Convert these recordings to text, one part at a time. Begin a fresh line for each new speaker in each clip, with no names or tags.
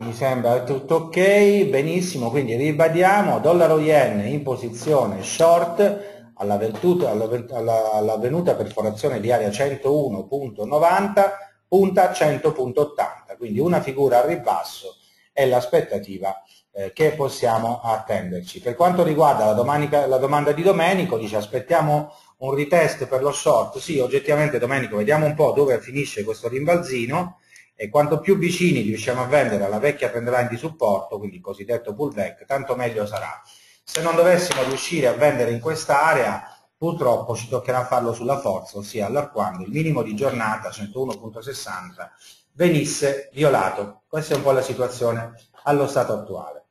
Mi sembra tutto ok, benissimo, quindi ribadiamo, dollaro yen in posizione short alla, venuta, alla, alla venuta perforazione di area 101.90 punta a 100.80, quindi una figura a ribasso è l'aspettativa eh, che possiamo attenderci. Per quanto riguarda la, domanica, la domanda di Domenico, dice aspettiamo un retest per lo short, sì oggettivamente Domenico vediamo un po' dove finisce questo rimbalzino, e quanto più vicini riusciamo a vendere alla vecchia trendline di supporto, quindi il cosiddetto pullback, tanto meglio sarà. Se non dovessimo riuscire a vendere in quest'area, purtroppo ci toccherà farlo sulla forza, ossia allorquando il minimo di giornata 101.60 venisse violato. Questa è un po' la situazione allo stato attuale.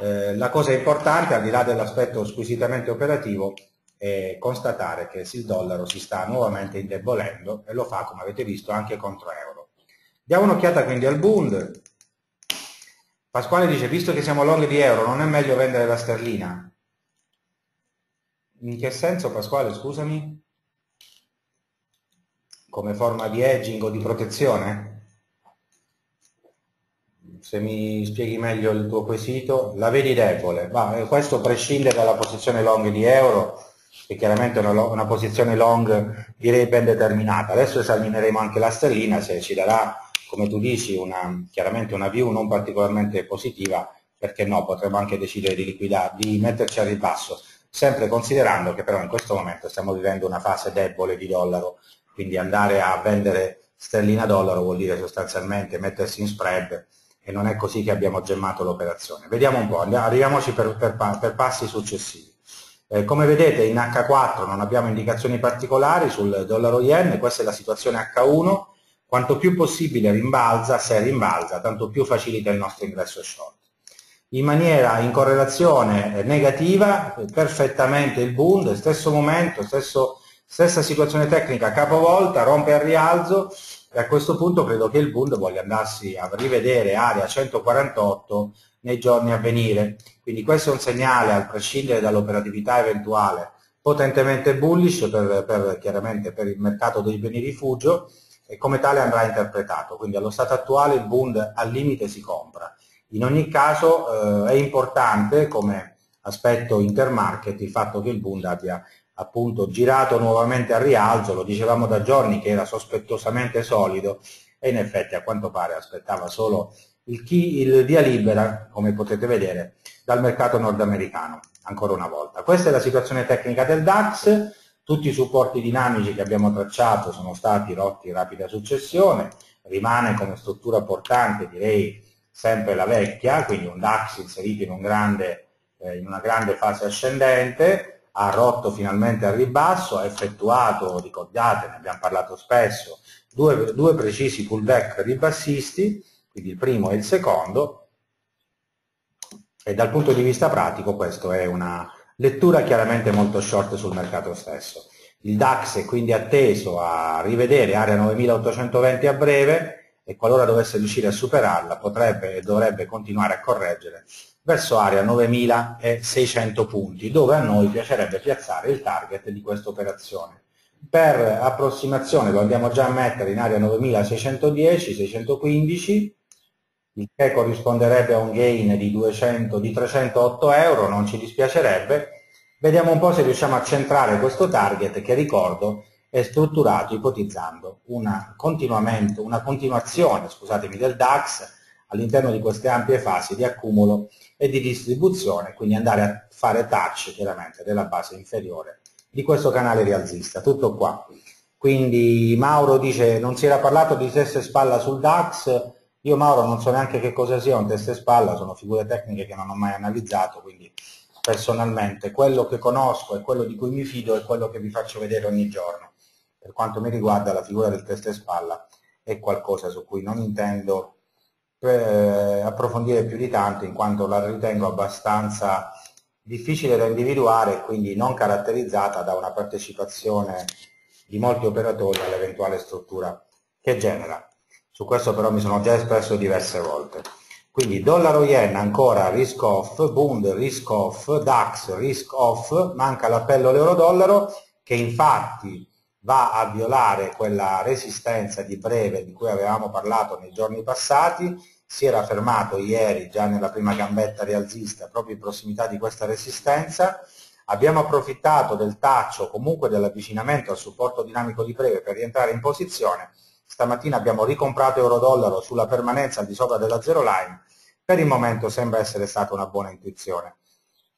Eh, la cosa importante, al di là dell'aspetto squisitamente operativo, è constatare che il dollaro si sta nuovamente indebolendo e lo fa, come avete visto, anche contro euro. Diamo un'occhiata quindi al Bund. Pasquale dice, visto che siamo long di euro, non è meglio vendere la sterlina? In che senso Pasquale, scusami? Come forma di hedging o di protezione? Se mi spieghi meglio il tuo quesito, la vedi debole. Ma eh, questo prescinde dalla posizione long di euro, che chiaramente è una, una posizione long direi ben determinata. Adesso esamineremo anche la sterlina se ci darà come tu dici, una, chiaramente una view non particolarmente positiva, perché no, potremmo anche decidere di liquidare, di metterci a ribasso, sempre considerando che però in questo momento stiamo vivendo una fase debole di dollaro, quindi andare a vendere sterlina dollaro vuol dire sostanzialmente mettersi in spread e non è così che abbiamo gemmato l'operazione. Vediamo un po', andiamo, arriviamoci per, per, per passi successivi. Eh, come vedete in H4 non abbiamo indicazioni particolari sul dollaro yen, questa è la situazione H1, quanto più possibile rimbalza, se rimbalza, tanto più facilita il nostro ingresso short. In maniera, in correlazione negativa, perfettamente il Bund, stesso momento, stesso, stessa situazione tecnica capovolta, rompe al rialzo e a questo punto credo che il Bund voglia andarsi a rivedere area 148 nei giorni a venire. Quindi questo è un segnale, al prescindere dall'operatività eventuale, potentemente bullish per, per, chiaramente per il mercato dei beni rifugio, e come tale andrà interpretato. Quindi allo stato attuale il Bund al limite si compra. In ogni caso eh, è importante come aspetto intermarket il fatto che il Bund abbia appunto girato nuovamente al rialzo, lo dicevamo da giorni che era sospettosamente solido e in effetti a quanto pare aspettava solo il, key, il via libera, come potete vedere, dal mercato nordamericano, ancora una volta. Questa è la situazione tecnica del DAX, tutti i supporti dinamici che abbiamo tracciato sono stati rotti in rapida successione, rimane come struttura portante direi sempre la vecchia, quindi un DAX inserito in, un grande, eh, in una grande fase ascendente, ha rotto finalmente al ribasso, ha effettuato, ricordate, ne abbiamo parlato spesso, due, due precisi pullback ribassisti, quindi il primo e il secondo, e dal punto di vista pratico questo è una, Lettura chiaramente molto short sul mercato stesso. Il DAX è quindi atteso a rivedere area 9820 a breve e qualora dovesse riuscire a superarla potrebbe e dovrebbe continuare a correggere verso area 9600 punti, dove a noi piacerebbe piazzare il target di questa operazione. Per approssimazione lo andiamo già a mettere in area 9610-615, il che corrisponderebbe a un gain di, 200, di 308 euro, non ci dispiacerebbe. Vediamo un po' se riusciamo a centrare questo target che ricordo è strutturato ipotizzando una, una continuazione del DAX all'interno di queste ampie fasi di accumulo e di distribuzione, quindi andare a fare touch chiaramente della base inferiore di questo canale rialzista, tutto qua. Quindi Mauro dice non si era parlato di testa e spalla sul DAX, io Mauro non so neanche che cosa sia un testa e spalla, sono figure tecniche che non ho mai analizzato, quindi personalmente quello che conosco e quello di cui mi fido è quello che vi faccio vedere ogni giorno. Per quanto mi riguarda la figura del testa e spalla è qualcosa su cui non intendo eh, approfondire più di tanto in quanto la ritengo abbastanza difficile da individuare e quindi non caratterizzata da una partecipazione di molti operatori all'eventuale struttura che genera. Su questo però mi sono già espresso diverse volte. Quindi dollaro yen ancora risk off, Bund risk off, DAX risk off, manca l'appello all'euro-dollaro che infatti va a violare quella resistenza di breve di cui avevamo parlato nei giorni passati si era fermato ieri già nella prima gambetta rialzista proprio in prossimità di questa resistenza, abbiamo approfittato del taccio comunque dell'avvicinamento al supporto dinamico di breve per rientrare in posizione, stamattina abbiamo ricomprato euro-dollaro sulla permanenza al di sopra della zero line, per il momento sembra essere stata una buona intuizione.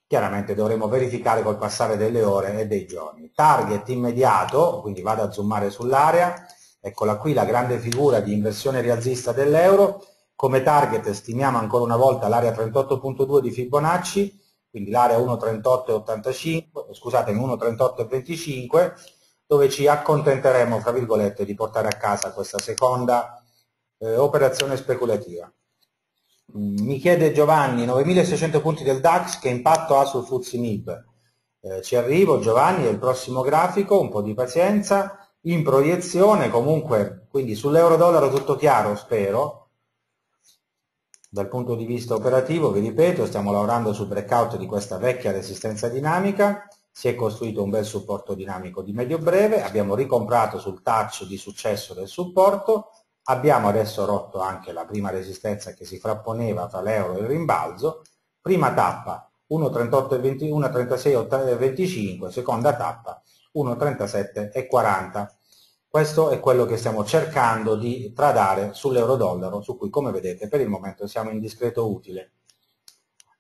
Chiaramente dovremo verificare col passare delle ore e dei giorni. Target immediato, quindi vado a zoomare sull'area, eccola qui la grande figura di inversione rialzista dell'euro, come target stimiamo ancora una volta l'area 38.2 di Fibonacci, quindi l'area 1.38.85, scusatemi 1.38.25, dove ci accontenteremo, fra virgolette, di portare a casa questa seconda eh, operazione speculativa. Mi chiede Giovanni, 9600 punti del DAX, che impatto ha sul FTSE MIB? Eh, ci arrivo Giovanni, è il prossimo grafico, un po' di pazienza, in proiezione comunque, quindi sull'euro-dollaro tutto chiaro, spero, dal punto di vista operativo, vi ripeto, stiamo lavorando sul breakout di questa vecchia resistenza dinamica, si è costruito un bel supporto dinamico di medio-breve, abbiamo ricomprato sul touch di successo del supporto, Abbiamo adesso rotto anche la prima resistenza che si frapponeva tra l'euro e il rimbalzo, prima tappa 1,36,25, seconda tappa 1,37,40. Questo è quello che stiamo cercando di tradare sull'euro-dollaro, su cui come vedete per il momento siamo in discreto utile.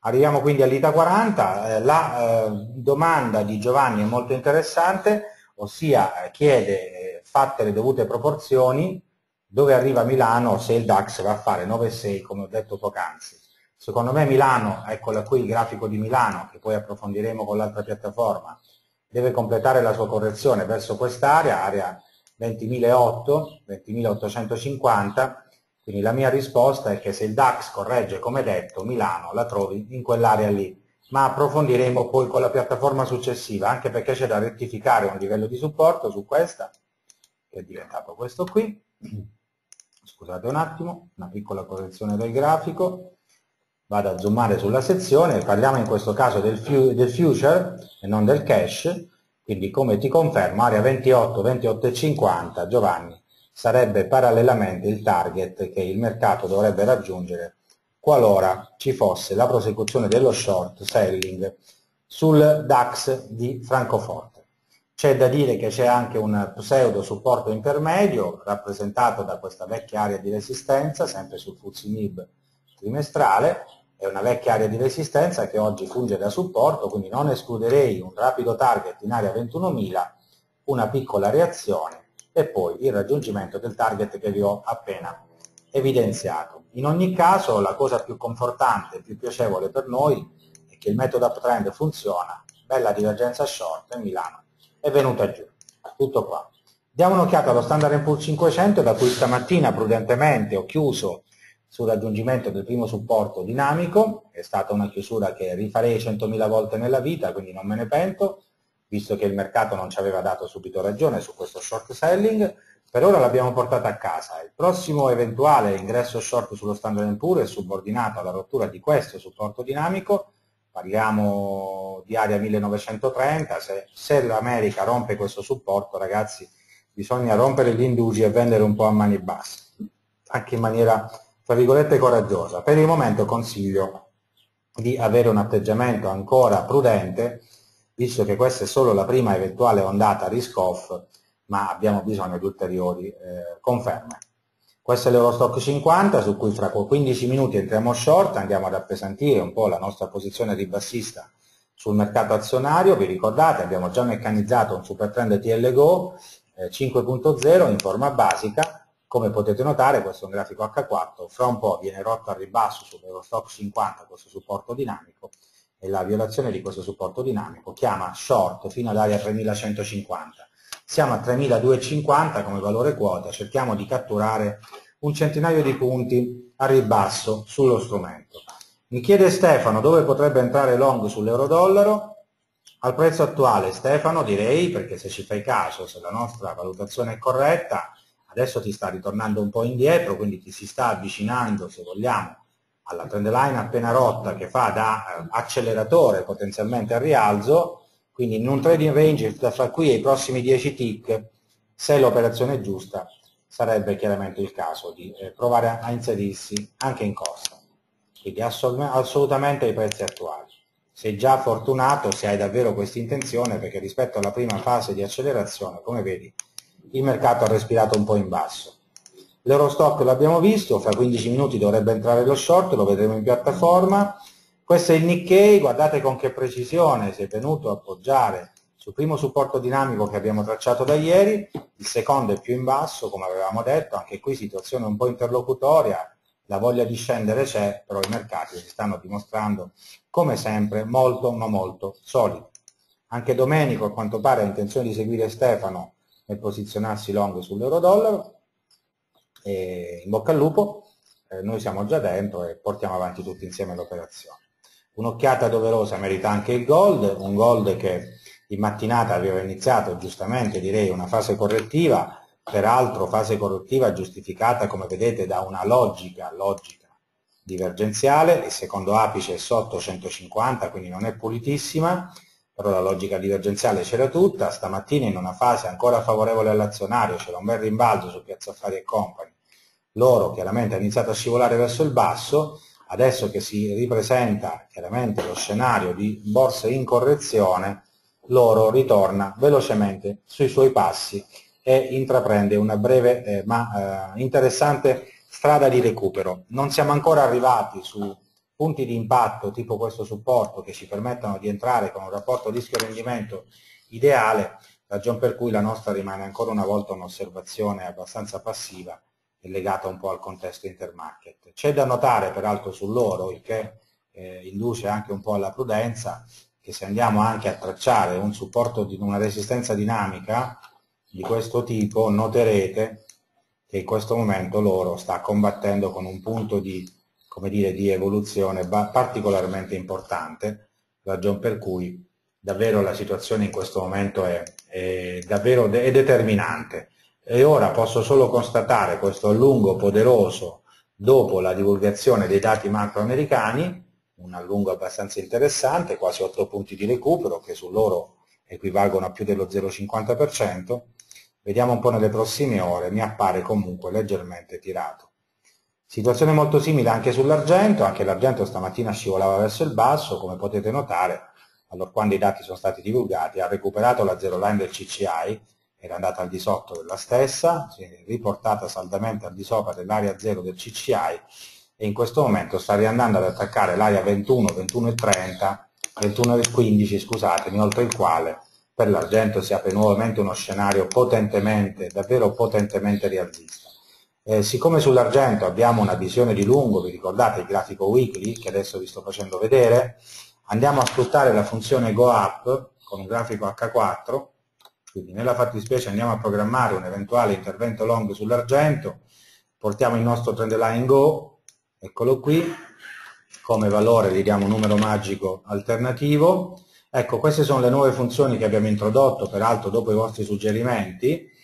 Arriviamo quindi all'ITA 40, eh, la eh, domanda di Giovanni è molto interessante, ossia eh, chiede, fatte le dovute proporzioni, dove arriva Milano se il DAX va a fare 9,6 come ho detto poc'anzi. Secondo me Milano, eccola qui il grafico di Milano, che poi approfondiremo con l'altra piattaforma, deve completare la sua correzione verso quest'area, area 20.008, 20.850, quindi la mia risposta è che se il DAX corregge come detto, Milano la trovi in quell'area lì, ma approfondiremo poi con la piattaforma successiva, anche perché c'è da rettificare un livello di supporto su questa, che è diventato questo qui, scusate un attimo, una piccola correzione del grafico, vado a zoomare sulla sezione, parliamo in questo caso del, future e non del cash, quindi come ti confermo, area 28, 28 e 50, Giovanni, sarebbe parallelamente il target che il mercato dovrebbe raggiungere qualora ci fosse la prosecuzione dello short selling sul DAX di Francoforte. C'è da dire che c'è anche un pseudo supporto intermedio rappresentato da questa vecchia area di resistenza, sempre sul FTSE MIB trimestrale, è una vecchia area di resistenza che oggi funge da supporto, quindi non escluderei un rapido target in area 21.000, una piccola reazione e poi il raggiungimento del target che vi ho appena evidenziato. In ogni caso la cosa più confortante e più piacevole per noi è che il metodo uptrend funziona, bella divergenza short e Milano è venuta giù. Tutto qua. Diamo un'occhiata allo Standard Poor's 500 da cui stamattina prudentemente ho chiuso sul raggiungimento del primo supporto dinamico, è stata una chiusura che rifarei 100.000 volte nella vita, quindi non me ne pento, visto che il mercato non ci aveva dato subito ragione su questo short selling, per ora l'abbiamo portata a casa. Il prossimo eventuale ingresso short sullo Standard Poor's è subordinato alla rottura di questo supporto dinamico parliamo di area 1930, se, se l'America rompe questo supporto ragazzi bisogna rompere gli indugi e vendere un po' a mani basse, anche in maniera tra virgolette coraggiosa. Per il momento consiglio di avere un atteggiamento ancora prudente, visto che questa è solo la prima eventuale ondata risk-off, ma abbiamo bisogno di ulteriori eh, conferme. Questo è l'Eurostock 50 su cui fra 15 minuti entriamo short, andiamo ad appesantire un po' la nostra posizione ribassista sul mercato azionario, vi ricordate abbiamo già meccanizzato un super trend TLGO eh, 5.0 in forma basica, come potete notare questo è un grafico H4, fra un po' viene rotto al ribasso sull'Eurostock 50 questo supporto dinamico e la violazione di questo supporto dinamico chiama short fino all'area 3150 siamo a 3.250 come valore quota, cerchiamo di catturare un centinaio di punti a ribasso sullo strumento. Mi chiede Stefano dove potrebbe entrare long sull'euro-dollaro, al prezzo attuale Stefano direi, perché se ci fai caso, se la nostra valutazione è corretta, adesso ti sta ritornando un po' indietro, quindi ti si sta avvicinando, se vogliamo, alla trend line appena rotta che fa da eh, acceleratore potenzialmente a rialzo, quindi in un trading range fra qui e i prossimi 10 tick, se l'operazione è giusta, sarebbe chiaramente il caso di eh, provare a inserirsi anche in corsa. Quindi assolutamente ai prezzi attuali. Sei già fortunato se hai davvero questa intenzione perché rispetto alla prima fase di accelerazione, come vedi, il mercato ha respirato un po' in basso. L'Eurostock l'abbiamo visto, fra 15 minuti dovrebbe entrare lo short, lo vedremo in piattaforma. Questo è il Nikkei, guardate con che precisione si è venuto a appoggiare sul primo supporto dinamico che abbiamo tracciato da ieri, il secondo è più in basso, come avevamo detto, anche qui situazione un po' interlocutoria, la voglia di scendere c'è, però i mercati si stanno dimostrando, come sempre, molto ma molto solidi. Anche Domenico a quanto pare ha intenzione di seguire Stefano nel posizionarsi long sull'euro-dollaro, e in bocca al lupo, eh, noi siamo già dentro e portiamo avanti tutti insieme l'operazione. Un'occhiata doverosa merita anche il gold, un gold che in mattinata aveva iniziato giustamente direi una fase correttiva, peraltro fase correttiva giustificata come vedete da una logica, logica divergenziale, il secondo apice è sotto 150 quindi non è pulitissima, però la logica divergenziale c'era tutta, stamattina in una fase ancora favorevole all'azionario c'era un bel rimbalzo su Piazza Affari e Company, l'oro chiaramente ha iniziato a scivolare verso il basso, adesso che si ripresenta chiaramente lo scenario di borse in correzione, l'oro ritorna velocemente sui suoi passi e intraprende una breve eh, ma eh, interessante strada di recupero. Non siamo ancora arrivati su punti di impatto tipo questo supporto che ci permettano di entrare con un rapporto rischio-rendimento ideale, ragion per cui la nostra rimane ancora una volta un'osservazione abbastanza passiva e legata un po' al contesto intermarket. C'è da notare peraltro sull'oro, il che eh, induce anche un po' alla prudenza, che se andiamo anche a tracciare un supporto di una resistenza dinamica di questo tipo, noterete che in questo momento l'oro sta combattendo con un punto di, dire, di evoluzione particolarmente importante, ragion per cui davvero la situazione in questo momento è, è davvero de è determinante e ora posso solo constatare questo allungo poderoso dopo la divulgazione dei dati macro americani, un allungo abbastanza interessante, quasi 8 punti di recupero che su loro equivalgono a più dello 0,50%, vediamo un po' nelle prossime ore, mi appare comunque leggermente tirato. Situazione molto simile anche sull'argento, anche l'argento stamattina scivolava verso il basso, come potete notare, allora quando i dati sono stati divulgati ha recuperato la zero line del CCI, era andata al di sotto della stessa, si è riportata saldamente al di sopra dell'area 0 del CCI e in questo momento sta riandando ad attaccare l'area 21, 21 e 30, 21 e 15 scusatemi, oltre il quale per l'argento si apre nuovamente uno scenario potentemente, davvero potentemente rialzista. Eh, siccome sull'argento abbiamo una visione di lungo, vi ricordate il grafico weekly che adesso vi sto facendo vedere, andiamo a sfruttare la funzione go up con un grafico H4 quindi nella fattispecie andiamo a programmare un eventuale intervento long sull'argento, portiamo il nostro trend line go, eccolo qui, come valore gli diamo un numero magico alternativo. Ecco, queste sono le nuove funzioni che abbiamo introdotto, peraltro dopo i vostri suggerimenti.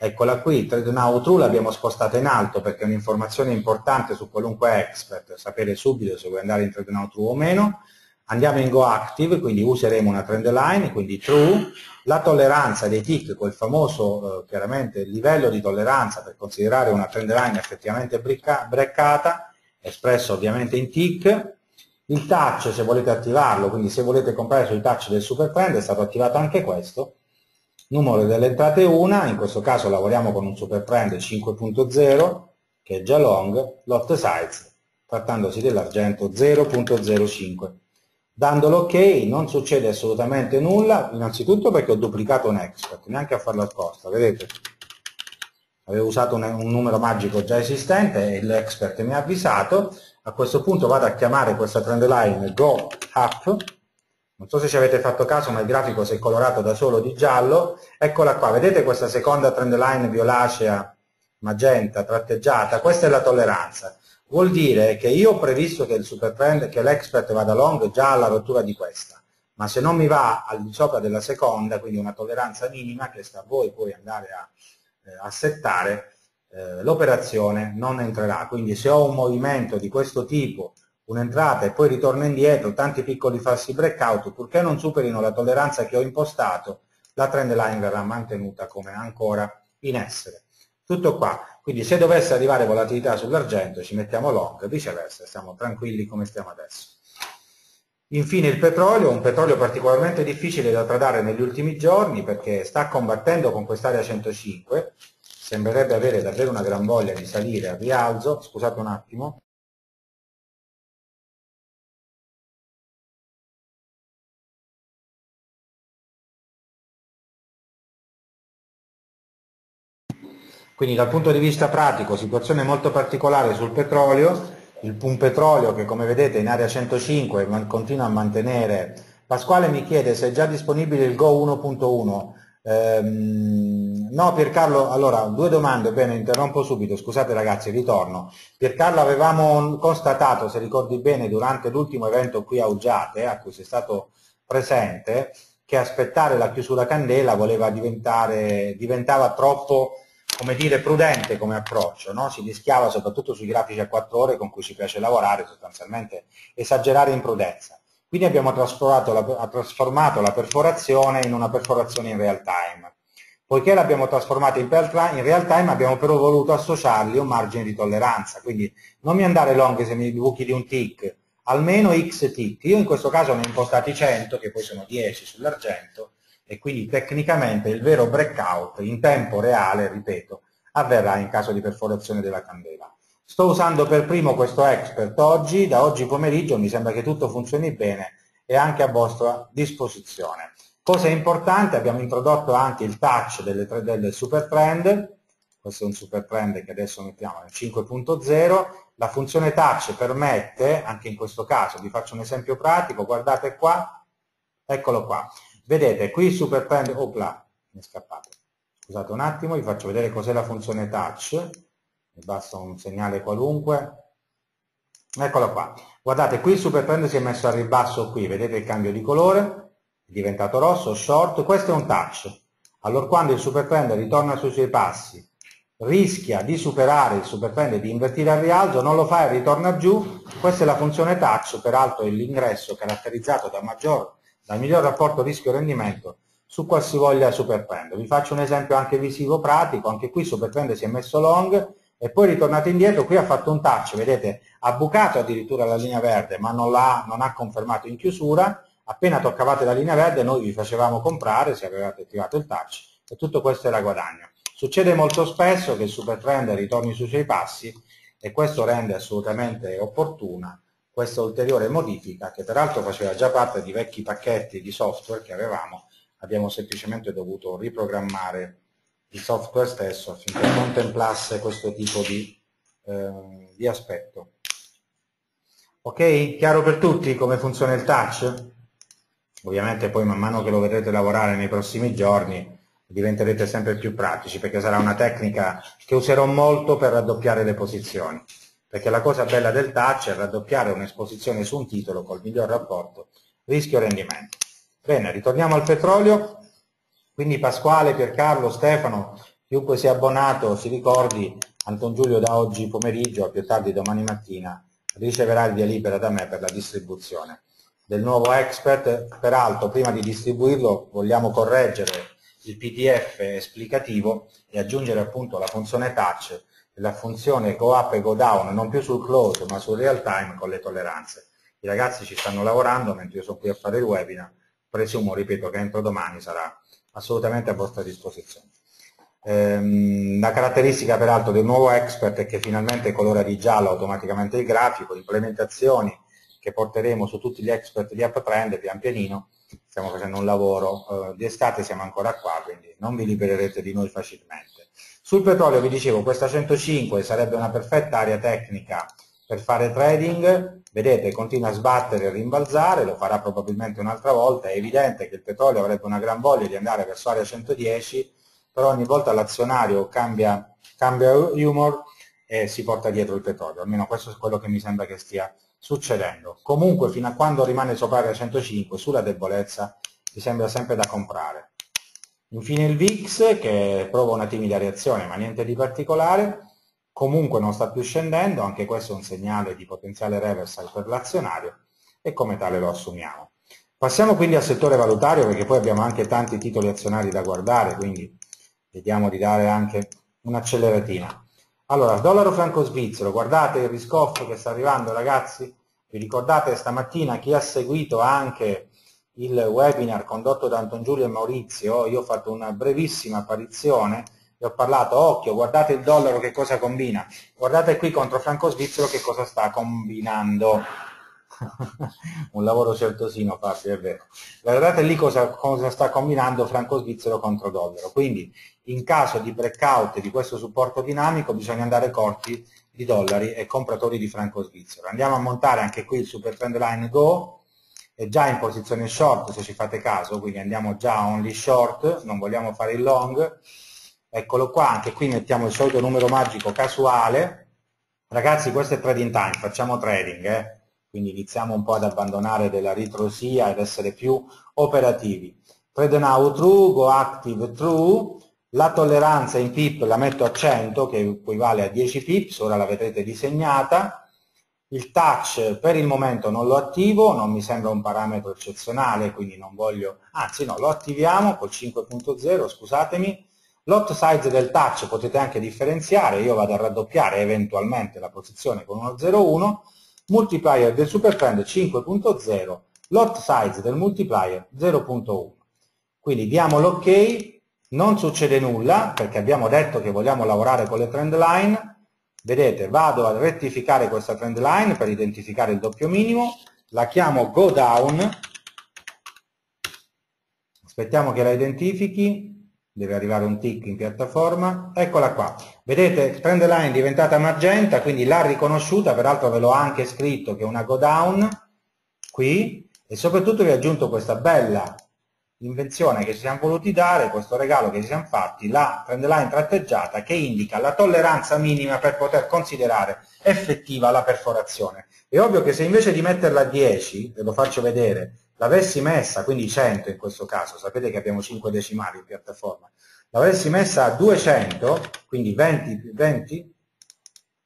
Eccola qui, Trade Now True l'abbiamo spostata in alto perché è un'informazione importante su qualunque expert, sapere subito se vuoi andare in Trade Now True o meno. Andiamo in Go Active, quindi useremo una trend line, quindi True, la tolleranza dei tick, quel famoso eh, chiaramente livello di tolleranza per considerare una trend line effettivamente breccata, espresso ovviamente in tick, il touch se volete attivarlo, quindi se volete comprare sui touch del super trend è stato attivato anche questo, numero delle entrate 1, in questo caso lavoriamo con un super trend 5.0 che è già long, lot size trattandosi dell'argento 0.05 Dando l'ok non succede assolutamente nulla, innanzitutto perché ho duplicato un expert, neanche a farlo apposta, vedete? Avevo usato un, un numero magico già esistente e l'expert mi ha avvisato, a questo punto vado a chiamare questa trend line go up, non so se ci avete fatto caso ma il grafico si è colorato da solo di giallo, eccola qua, vedete questa seconda trend line violacea magenta tratteggiata, questa è la tolleranza. Vuol dire che io ho previsto che il super trend, che l'expert vada long già alla rottura di questa, ma se non mi va al di sopra della seconda, quindi una tolleranza minima che sta a voi poi andare a, eh, a settare, eh, l'operazione non entrerà. Quindi se ho un movimento di questo tipo, un'entrata e poi ritorno indietro, tanti piccoli falsi breakout, purché non superino la tolleranza che ho impostato, la trend line verrà mantenuta come ancora in essere. Tutto qua. Quindi se dovesse arrivare volatilità sull'argento ci mettiamo long, viceversa, stiamo tranquilli come stiamo adesso. Infine il petrolio, un petrolio particolarmente difficile da tradare negli ultimi giorni perché sta combattendo con quest'area 105, sembrerebbe avere davvero una gran voglia di salire al rialzo, scusate un attimo, Quindi dal punto di vista pratico, situazione molto particolare sul petrolio, il un petrolio che come vedete in area 105 continua a mantenere. Pasquale mi chiede se è già disponibile il Go 1.1. Ehm, no Piercarlo, allora due domande, bene interrompo subito, scusate ragazzi, ritorno. Piercarlo avevamo constatato, se ricordi bene, durante l'ultimo evento qui a Uggiate, a cui sei stato presente, che aspettare la chiusura candela diventare, diventava troppo come dire, prudente come approccio, no? si rischiava soprattutto sui grafici a 4 ore con cui ci piace lavorare, sostanzialmente esagerare in prudenza. Quindi abbiamo trasformato la, trasformato la perforazione in una perforazione in real time. Poiché l'abbiamo trasformata in, in real time abbiamo però voluto associargli un margine di tolleranza, quindi non mi andare long se mi buchi di un tick, almeno x tick. Io in questo caso ne ho impostati 100, che poi sono 10 sull'argento, e quindi tecnicamente il vero breakout in tempo reale, ripeto, avverrà in caso di perforazione della candela. Sto usando per primo questo expert oggi, da oggi pomeriggio mi sembra che tutto funzioni bene e anche a vostra disposizione. Cosa importante, abbiamo introdotto anche il touch delle, del super trend, questo è un super trend che adesso mettiamo nel 5.0, la funzione touch permette, anche in questo caso, vi faccio un esempio pratico, guardate qua, eccolo qua, Vedete, qui Super Trend, opla, mi è scappato. Scusate un attimo, vi faccio vedere cos'è la funzione touch. Mi basta un segnale qualunque. Eccola qua. Guardate, qui il Super Trend si è messo a ribasso qui, vedete il cambio di colore, è diventato rosso, short, questo è un touch. Allora quando il Super Trend ritorna sui suoi passi, rischia di superare il Super Trend e di invertire al rialzo, non lo fa e ritorna giù, questa è la funzione touch, peraltro è l'ingresso caratterizzato da maggior dal miglior rapporto rischio-rendimento su qualsivoglia supertrend. Vi faccio un esempio anche visivo pratico, anche qui supertrend si è messo long e poi ritornato indietro, qui ha fatto un touch, vedete, ha bucato addirittura la linea verde ma non, non ha confermato in chiusura, appena toccavate la linea verde noi vi facevamo comprare se avevate attivato il touch e tutto questo era guadagno. Succede molto spesso che il supertrend ritorni sui suoi passi e questo rende assolutamente opportuna questa ulteriore modifica che peraltro faceva già parte di vecchi pacchetti di software che avevamo, abbiamo semplicemente dovuto riprogrammare il software stesso affinché contemplasse questo tipo di, eh, di aspetto. Ok? Chiaro per tutti come funziona il touch? Ovviamente poi man mano che lo vedrete lavorare nei prossimi giorni diventerete sempre più pratici perché sarà una tecnica che userò molto per raddoppiare le posizioni perché la cosa bella del touch è raddoppiare un'esposizione su un titolo col miglior rapporto rischio-rendimento. Bene, ritorniamo al petrolio, quindi Pasquale, Piercarlo, Stefano, chiunque sia abbonato si ricordi, Anton Giulio da oggi pomeriggio a più tardi domani mattina riceverà il via libera da me per la distribuzione del nuovo expert, peraltro prima di distribuirlo vogliamo correggere il pdf esplicativo e aggiungere appunto la funzione touch la funzione go up e go down non più sul close ma sul real time con le tolleranze. I ragazzi ci stanno lavorando mentre io sono qui a fare il webinar, presumo, ripeto, che entro domani sarà assolutamente a vostra disposizione. Ehm, la caratteristica peraltro del nuovo expert è che finalmente colora di giallo automaticamente il grafico, implementazioni che porteremo su tutti gli expert di uptrend pian pianino, stiamo facendo un lavoro, eh, di estate siamo ancora qua, quindi non vi libererete di noi facilmente. Sul petrolio vi dicevo, questa 105 sarebbe una perfetta area tecnica per fare trading, vedete continua a sbattere e rimbalzare, lo farà probabilmente un'altra volta, è evidente che il petrolio avrebbe una gran voglia di andare verso area 110, però ogni volta l'azionario cambia, cambia humor e si porta dietro il petrolio, almeno questo è quello che mi sembra che stia succedendo. Comunque fino a quando rimane sopra area 105 sulla debolezza mi sembra sempre da comprare. Infine il VIX che prova una timida reazione ma niente di particolare, comunque non sta più scendendo, anche questo è un segnale di potenziale reversal per l'azionario e come tale lo assumiamo. Passiamo quindi al settore valutario perché poi abbiamo anche tanti titoli azionari da guardare, quindi vediamo di dare anche un'acceleratina. Allora, dollaro franco svizzero, guardate il riscoff che sta arrivando ragazzi, vi ricordate stamattina chi ha seguito anche il webinar condotto da Anton Giulio e Maurizio, io ho fatto una brevissima apparizione e ho parlato, occhio, guardate il dollaro che cosa combina, guardate qui contro franco svizzero che cosa sta combinando. un lavoro certosino Fabio, è vero. Guardate lì cosa, cosa sta combinando franco svizzero contro dollaro. Quindi in caso di breakout di questo supporto dinamico bisogna andare corti di dollari e compratori di franco svizzero. Andiamo a montare anche qui il super trend line go, è già in posizione short se ci fate caso, quindi andiamo già only short, non vogliamo fare il long. Eccolo qua, anche qui mettiamo il solito numero magico casuale. Ragazzi questo è trading time, facciamo trading, eh? quindi iniziamo un po' ad abbandonare della ritrosia ed essere più operativi. Trade now true, go active true, la tolleranza in pip la metto a 100 che equivale a 10 pips, ora la vedrete disegnata, il touch per il momento non lo attivo, non mi sembra un parametro eccezionale, quindi non voglio, anzi no, lo attiviamo col 5.0, scusatemi, Lot size del touch potete anche differenziare, io vado a raddoppiare eventualmente la posizione con 1.01, multiplier del supertrend 5.0, lot size del multiplier 0.1. Quindi diamo l'ok, non succede nulla perché abbiamo detto che vogliamo lavorare con le trend line, vedete vado a rettificare questa trend line per identificare il doppio minimo, la chiamo go down, aspettiamo che la identifichi, deve arrivare un tick in piattaforma, eccola qua, vedete trend line diventata magenta, quindi l'ha riconosciuta, peraltro ve l'ho anche scritto che è una go down, qui, e soprattutto vi ho aggiunto questa bella invenzione che ci siamo voluti dare, questo regalo che ci siamo fatti, la trend line tratteggiata che indica la tolleranza minima per poter considerare effettiva la perforazione. È ovvio che se invece di metterla a 10, ve lo faccio vedere, l'avessi messa, quindi 100 in questo caso, sapete che abbiamo 5 decimali in piattaforma, l'avessi messa a 200, quindi 20 20,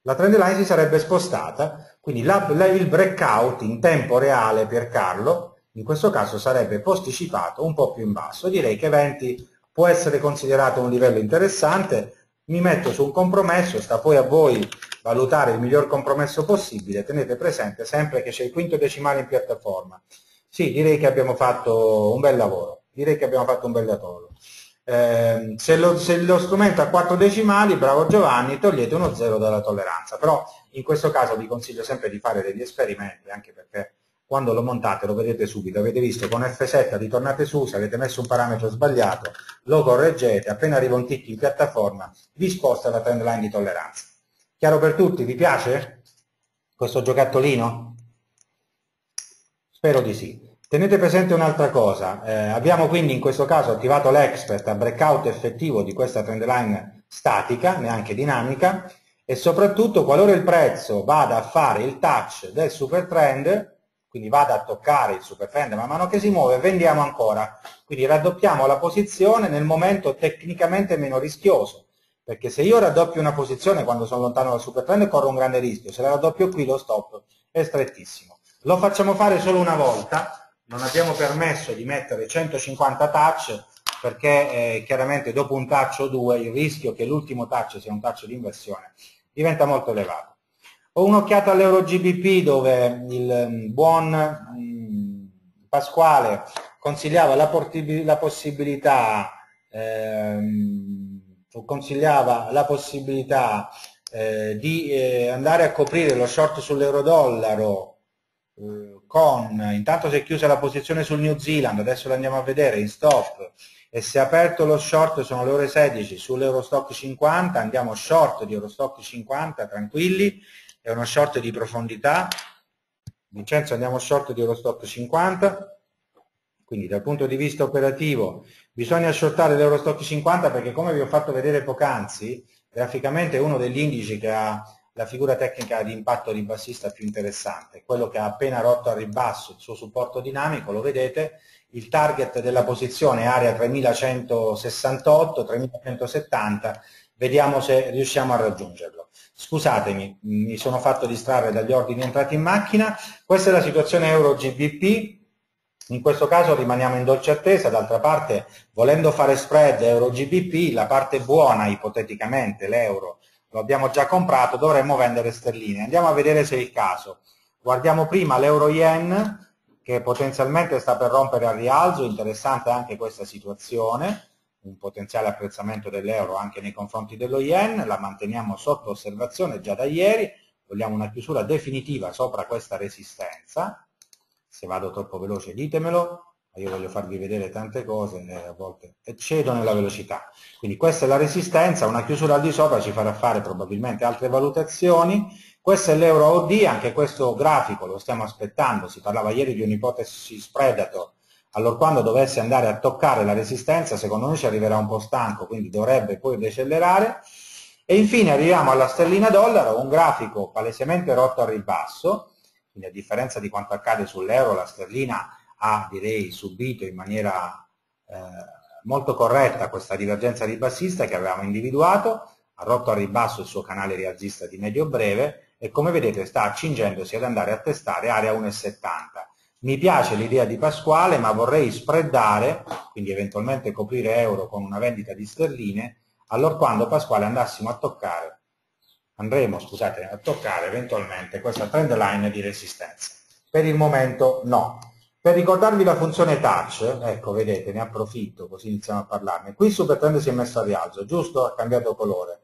la trend line si sarebbe spostata, quindi la, la, il breakout in tempo reale per Carlo, in questo caso sarebbe posticipato un po' più in basso. Direi che 20 può essere considerato un livello interessante, mi metto su un compromesso, sta poi a voi valutare il miglior compromesso possibile, tenete presente sempre che c'è il quinto decimale in piattaforma. Sì, direi che abbiamo fatto un bel lavoro, direi che abbiamo fatto un bel lavoro. Eh, se, lo, se, lo, strumento ha quattro decimali, bravo Giovanni, togliete uno zero dalla tolleranza, però in questo caso vi consiglio sempre di fare degli esperimenti, anche perché quando lo montate lo vedete subito, avete visto con F7 ritornate su, se avete messo un parametro sbagliato, lo correggete, appena arriva un tick in piattaforma, vi sposta la trend line di tolleranza. Chiaro per tutti? Vi piace questo giocattolino? Spero di sì. Tenete presente un'altra cosa, eh, abbiamo quindi in questo caso attivato l'expert a breakout effettivo di questa trend line statica, neanche dinamica, e soprattutto qualora il prezzo vada a fare il touch del super trend, quindi vada a toccare il super trend man mano che si muove, vendiamo ancora. Quindi raddoppiamo la posizione nel momento tecnicamente meno rischioso, perché se io raddoppio una posizione quando sono lontano dal super trend corro un grande rischio, se la raddoppio qui lo stop è strettissimo. Lo facciamo fare solo una volta, non abbiamo permesso di mettere 150 touch perché eh, chiaramente dopo un touch o due il rischio che l'ultimo touch sia un touch di inversione diventa molto elevato. Ho un'occhiata all'Euro GBP dove il mm, buon mm, Pasquale consigliava la, la possibilità, ehm, consigliava la possibilità eh, di eh, andare a coprire lo short sull'euro-dollaro eh, con, intanto si è chiusa la posizione sul New Zealand, adesso lo andiamo a vedere in stop, e se è aperto lo short sono le ore 16 sull'Eurostock 50, andiamo short di Eurostock 50, tranquilli, è uno short di profondità, Vincenzo andiamo short di Eurostock 50, quindi dal punto di vista operativo bisogna shortare l'Eurostock 50 perché come vi ho fatto vedere poc'anzi, graficamente è uno degli indici che ha la figura tecnica di impatto ribassista più interessante, quello che ha appena rotto a ribasso il suo supporto dinamico, lo vedete, il target della posizione area 3168, 3170, vediamo se riusciamo a raggiungerlo. Scusatemi, mi sono fatto distrarre dagli ordini entrati in macchina, questa è la situazione euro GBP, In questo caso rimaniamo in dolce attesa, d'altra parte volendo fare spread euro-GBP, la parte buona ipoteticamente, l'euro, lo abbiamo già comprato, dovremmo vendere sterline. Andiamo a vedere se è il caso. Guardiamo prima l'euro-yen, che potenzialmente sta per rompere al rialzo, interessante anche questa situazione, un potenziale apprezzamento dell'euro anche nei confronti dello yen, la manteniamo sotto osservazione già da ieri, vogliamo una chiusura definitiva sopra questa resistenza, se vado troppo veloce ditemelo, io voglio farvi vedere tante cose e a volte eccedo nella velocità. Quindi questa è la resistenza, una chiusura al di sopra ci farà fare probabilmente altre valutazioni. Questo è l'euro OD, anche questo grafico lo stiamo aspettando, si parlava ieri di un'ipotesi spreadator, allora quando dovesse andare a toccare la resistenza secondo noi ci arriverà un po' stanco, quindi dovrebbe poi decelerare. E infine arriviamo alla sterlina dollaro, un grafico palesemente rotto al ribasso, quindi a differenza di quanto accade sull'euro, la sterlina ha direi subito in maniera eh, molto corretta questa divergenza ribassista che avevamo individuato, ha rotto al ribasso il suo canale rialzista di medio breve e come vedete sta accingendosi ad andare a testare area 1,70. Mi piace l'idea di Pasquale ma vorrei spreadare, quindi eventualmente coprire euro con una vendita di sterline, allora quando Pasquale andassimo a toccare andremo scusate, a toccare eventualmente questa trend line di resistenza. Per il momento no. Per ricordarvi la funzione touch, ecco vedete, ne approfitto così iniziamo a parlarne. Qui Super Trend si è messo a rialzo, giusto? Ha cambiato colore.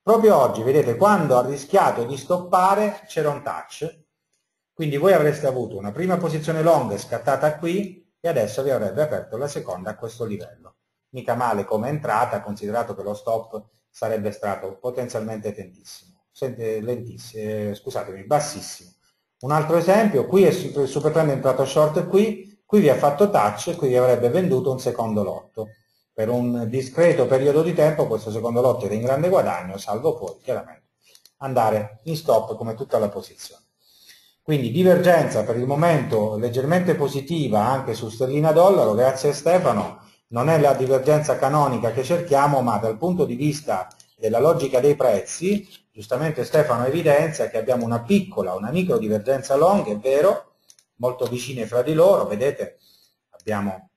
Proprio oggi, vedete, quando ha rischiato di stoppare c'era un touch, quindi voi avreste avuto una prima posizione long scattata qui e adesso vi avrebbe aperto la seconda a questo livello. Mica male come entrata, considerato che lo stop sarebbe stato potenzialmente tentissimo, lentissimo, eh, scusatemi, bassissimo. Un altro esempio, qui è il supertrend entrato short qui, qui vi ha fatto touch e qui vi avrebbe venduto un secondo lotto. Per un discreto periodo di tempo questo secondo lotto era in grande guadagno, salvo poi chiaramente andare in stop come tutta la posizione. Quindi divergenza per il momento leggermente positiva anche su sterlina dollaro, grazie a Stefano, non è la divergenza canonica che cerchiamo, ma dal punto di vista della logica dei prezzi, giustamente Stefano evidenzia che abbiamo una piccola, una micro divergenza long, è vero, molto vicine fra di loro, vedete, abbiamo,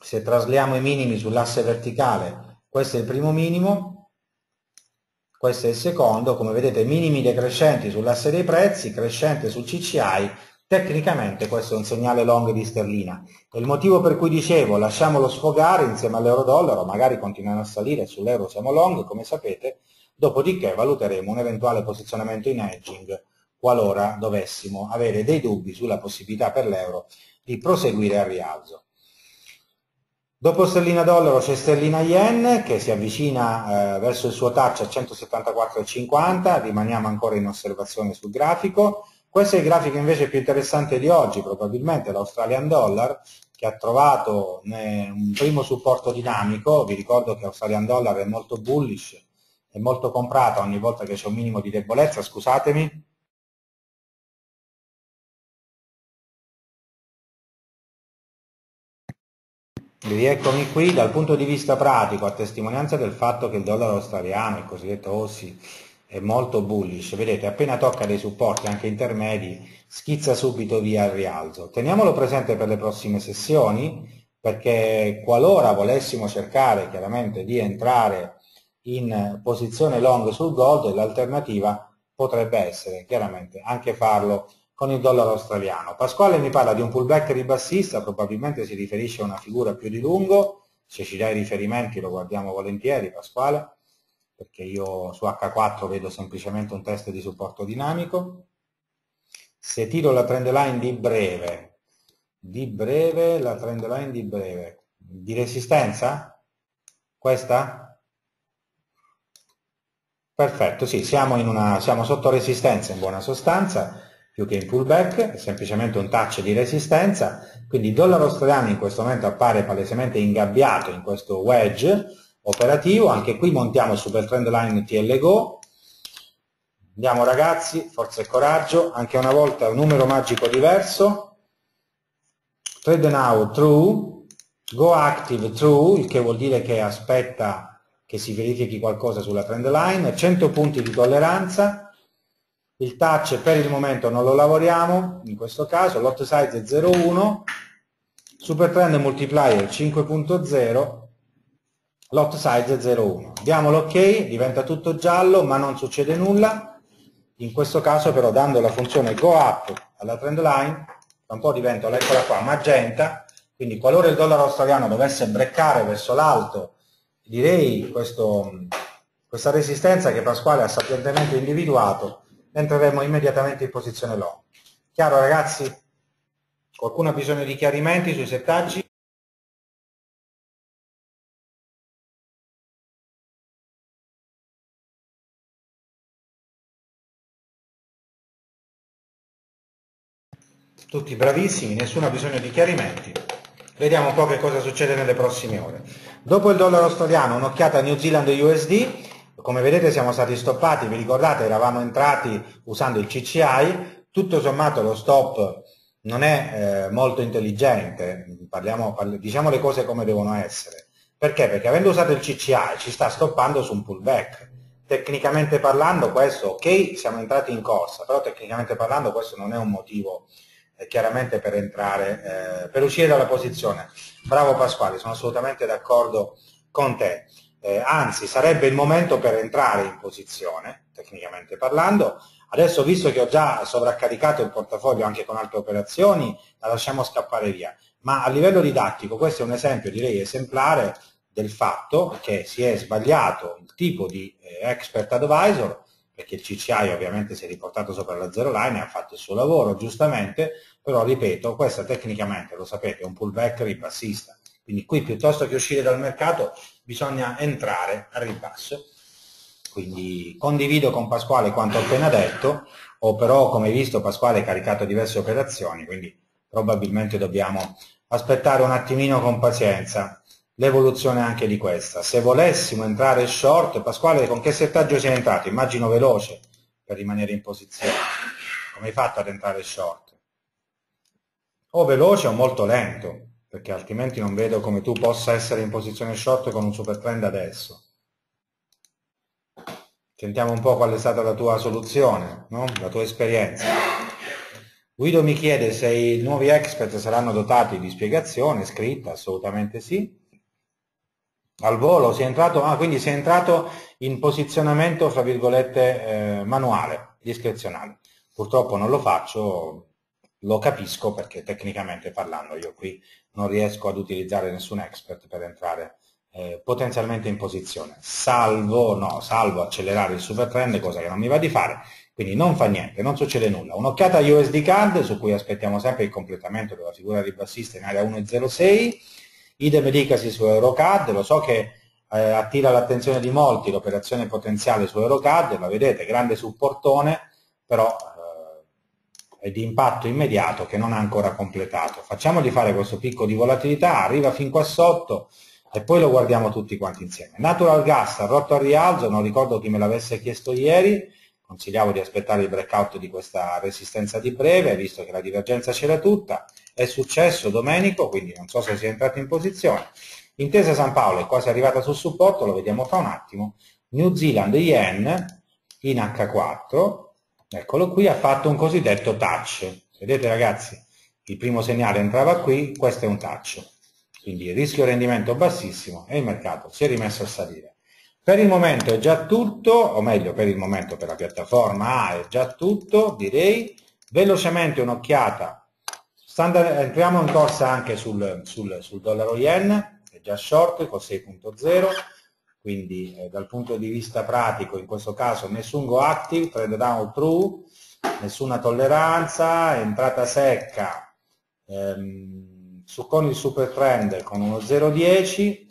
se trasliamo i minimi sull'asse verticale, questo è il primo minimo, questo è il secondo, come vedete minimi decrescenti sull'asse dei prezzi, crescente sul CCI, Tecnicamente questo è un segnale long di sterlina. E il motivo per cui dicevo lasciamolo sfogare insieme all'euro-dollaro, magari continuano a salire, sull'euro siamo long, come sapete, dopodiché valuteremo un eventuale posizionamento in hedging qualora dovessimo avere dei dubbi sulla possibilità per l'euro di proseguire al rialzo. Dopo sterlina dollaro c'è sterlina yen che si avvicina eh, verso il suo touch a 174,50, rimaniamo ancora in osservazione sul grafico, questo è il grafico invece più interessante di oggi, probabilmente l'Australian Dollar, che ha trovato un primo supporto dinamico, vi ricordo che l'Australian Dollar è molto bullish, è molto comprata ogni volta che c'è un minimo di debolezza, scusatemi, Rieccomi qui dal punto di vista pratico, a testimonianza del fatto che il dollaro australiano, il cosiddetto OSI, è molto bullish, vedete appena tocca dei supporti anche intermedi schizza subito via il rialzo. Teniamolo presente per le prossime sessioni perché qualora volessimo cercare chiaramente di entrare in posizione long sul gold l'alternativa potrebbe essere chiaramente anche farlo con il dollaro australiano. Pasquale mi parla di un pullback ribassista, probabilmente si riferisce a una figura più di lungo, se ci dai riferimenti lo guardiamo volentieri Pasquale perché io su H4 vedo semplicemente un test di supporto dinamico. Se tiro la trend line di breve, di breve, la trend line di breve, di resistenza? Questa? Perfetto, sì, siamo, in una, siamo sotto resistenza in buona sostanza, più che in pullback, è semplicemente un touch di resistenza, quindi il dollaro australiano in questo momento appare palesemente ingabbiato in questo wedge, operativo, anche qui montiamo Super Trend Line TL Go, andiamo ragazzi, forza e coraggio, anche una volta un numero magico diverso, Trade Now True, Go Active True, il che vuol dire che aspetta che si verifichi qualcosa sulla trend line, 100 punti di tolleranza, il touch per il momento non lo lavoriamo, in questo caso, lot size è 0,1, super trend multiplier 5.0 lot size 0,1 diamo l'ok diventa tutto giallo ma non succede nulla. In questo caso però dando la funzione go up alla trend line un po' diventa, eccola qua, magenta. Quindi qualora il dollaro australiano dovesse breccare verso l'alto direi questo, questa resistenza che Pasquale ha sapientemente individuato entreremo immediatamente in posizione long chiaro ragazzi? qualcuno ha bisogno di chiarimenti sui settaggi? tutti bravissimi, nessuno ha bisogno di chiarimenti. Vediamo un po' che cosa succede nelle prossime ore. Dopo il dollaro australiano, un'occhiata a New Zealand USD, come vedete siamo stati stoppati, vi ricordate eravamo entrati usando il CCI, tutto sommato lo stop non è eh, molto intelligente, Parliamo, parli, diciamo le cose come devono essere. Perché? Perché avendo usato il CCI ci sta stoppando su un pullback. Tecnicamente parlando questo, ok, siamo entrati in corsa, però tecnicamente parlando questo non è un motivo eh, chiaramente per entrare, eh, per uscire dalla posizione. Bravo Pasquale, sono assolutamente d'accordo con te. Eh, anzi, sarebbe il momento per entrare in posizione, tecnicamente parlando. Adesso, visto che ho già sovraccaricato il portafoglio anche con altre operazioni, la lasciamo scappare via. Ma a livello didattico questo è un esempio, direi, esemplare del fatto che si è sbagliato il tipo di eh, expert advisor perché il CCI ovviamente si è riportato sopra la zero line e ha fatto il suo lavoro giustamente, però ripeto, questa tecnicamente, lo sapete, è un pullback ribassista, quindi qui piuttosto che uscire dal mercato bisogna entrare a ribasso. Quindi condivido con Pasquale quanto ho appena detto, o però come visto Pasquale caricato diverse operazioni, quindi probabilmente dobbiamo aspettare un attimino con pazienza l'evoluzione anche di questa. Se volessimo entrare short, Pasquale con che settaggio sei entrato? Immagino veloce per rimanere in posizione. Come hai fatto ad entrare short? O veloce o molto lento, perché altrimenti non vedo come tu possa essere in posizione short con un super trend adesso. Sentiamo un po' qual è stata la tua soluzione, no? la tua esperienza. Guido mi chiede se i nuovi expert saranno dotati di spiegazione scritta, assolutamente sì al volo, si è entrato, ah, quindi si è entrato in posizionamento, fra virgolette, eh, manuale, discrezionale. Purtroppo non lo faccio, lo capisco perché tecnicamente parlando io qui non riesco ad utilizzare nessun expert per entrare eh, potenzialmente in posizione, salvo, no, salvo accelerare il super trend, cosa che non mi va di fare, quindi non fa niente, non succede nulla. Un'occhiata a USD CAD, su cui aspettiamo sempre il completamento della figura ribassista in area 1.06, idem dicasi su Eurocad, lo so che eh, attira l'attenzione di molti l'operazione potenziale su Eurocad, la vedete, grande supportone, però eh, di impatto immediato che non ha ancora completato. Facciamogli fare questo picco di volatilità, arriva fin qua sotto e poi lo guardiamo tutti quanti insieme. Natural Gas ha rotto al rialzo, non ricordo chi me l'avesse chiesto ieri, consigliavo di aspettare il breakout di questa resistenza di breve, visto che la divergenza c'era tutta, è successo Domenico, quindi non so se sia entrato in posizione. Intesa San Paolo è quasi arrivata sul supporto, lo vediamo fra un attimo. New Zealand Yen in H4, eccolo qui, ha fatto un cosiddetto touch. Vedete ragazzi, il primo segnale entrava qui, questo è un touch. Quindi rischio rendimento bassissimo e il mercato si è rimesso a salire. Per il momento è già tutto, o meglio per il momento per la piattaforma A è già tutto, direi. Velocemente un'occhiata entriamo in corsa anche sul, sul, sul dollaro yen, è già short con 6.0, quindi eh, dal punto di vista pratico in questo caso nessun go active, trade down true, nessuna tolleranza, entrata secca ehm, su, con il super trend con uno 0.10,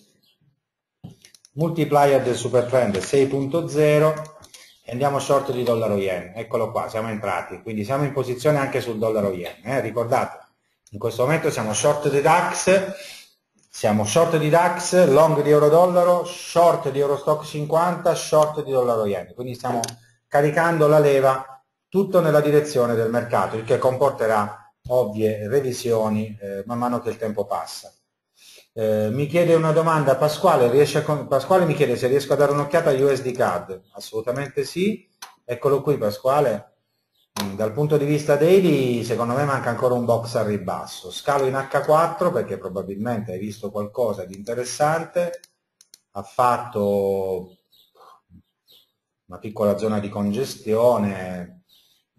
multiplier del super trend 6.0 e andiamo short di dollaro yen, eccolo qua, siamo entrati, quindi siamo in posizione anche sul dollaro yen, eh? ricordate, in questo momento siamo short di DAX, siamo short di DAX, long di euro-dollaro, short di Eurostock 50, short di dollaro yen, quindi stiamo caricando la leva tutto nella direzione del mercato, il che comporterà ovvie revisioni eh, man mano che il tempo passa. Eh, mi chiede una domanda Pasquale, Pasquale mi chiede se riesco a dare un'occhiata a USD CAD, assolutamente sì, eccolo qui Pasquale, dal punto di vista daily secondo me manca ancora un box al ribasso. Scalo in H4 perché probabilmente hai visto qualcosa di interessante. Ha fatto una piccola zona di congestione.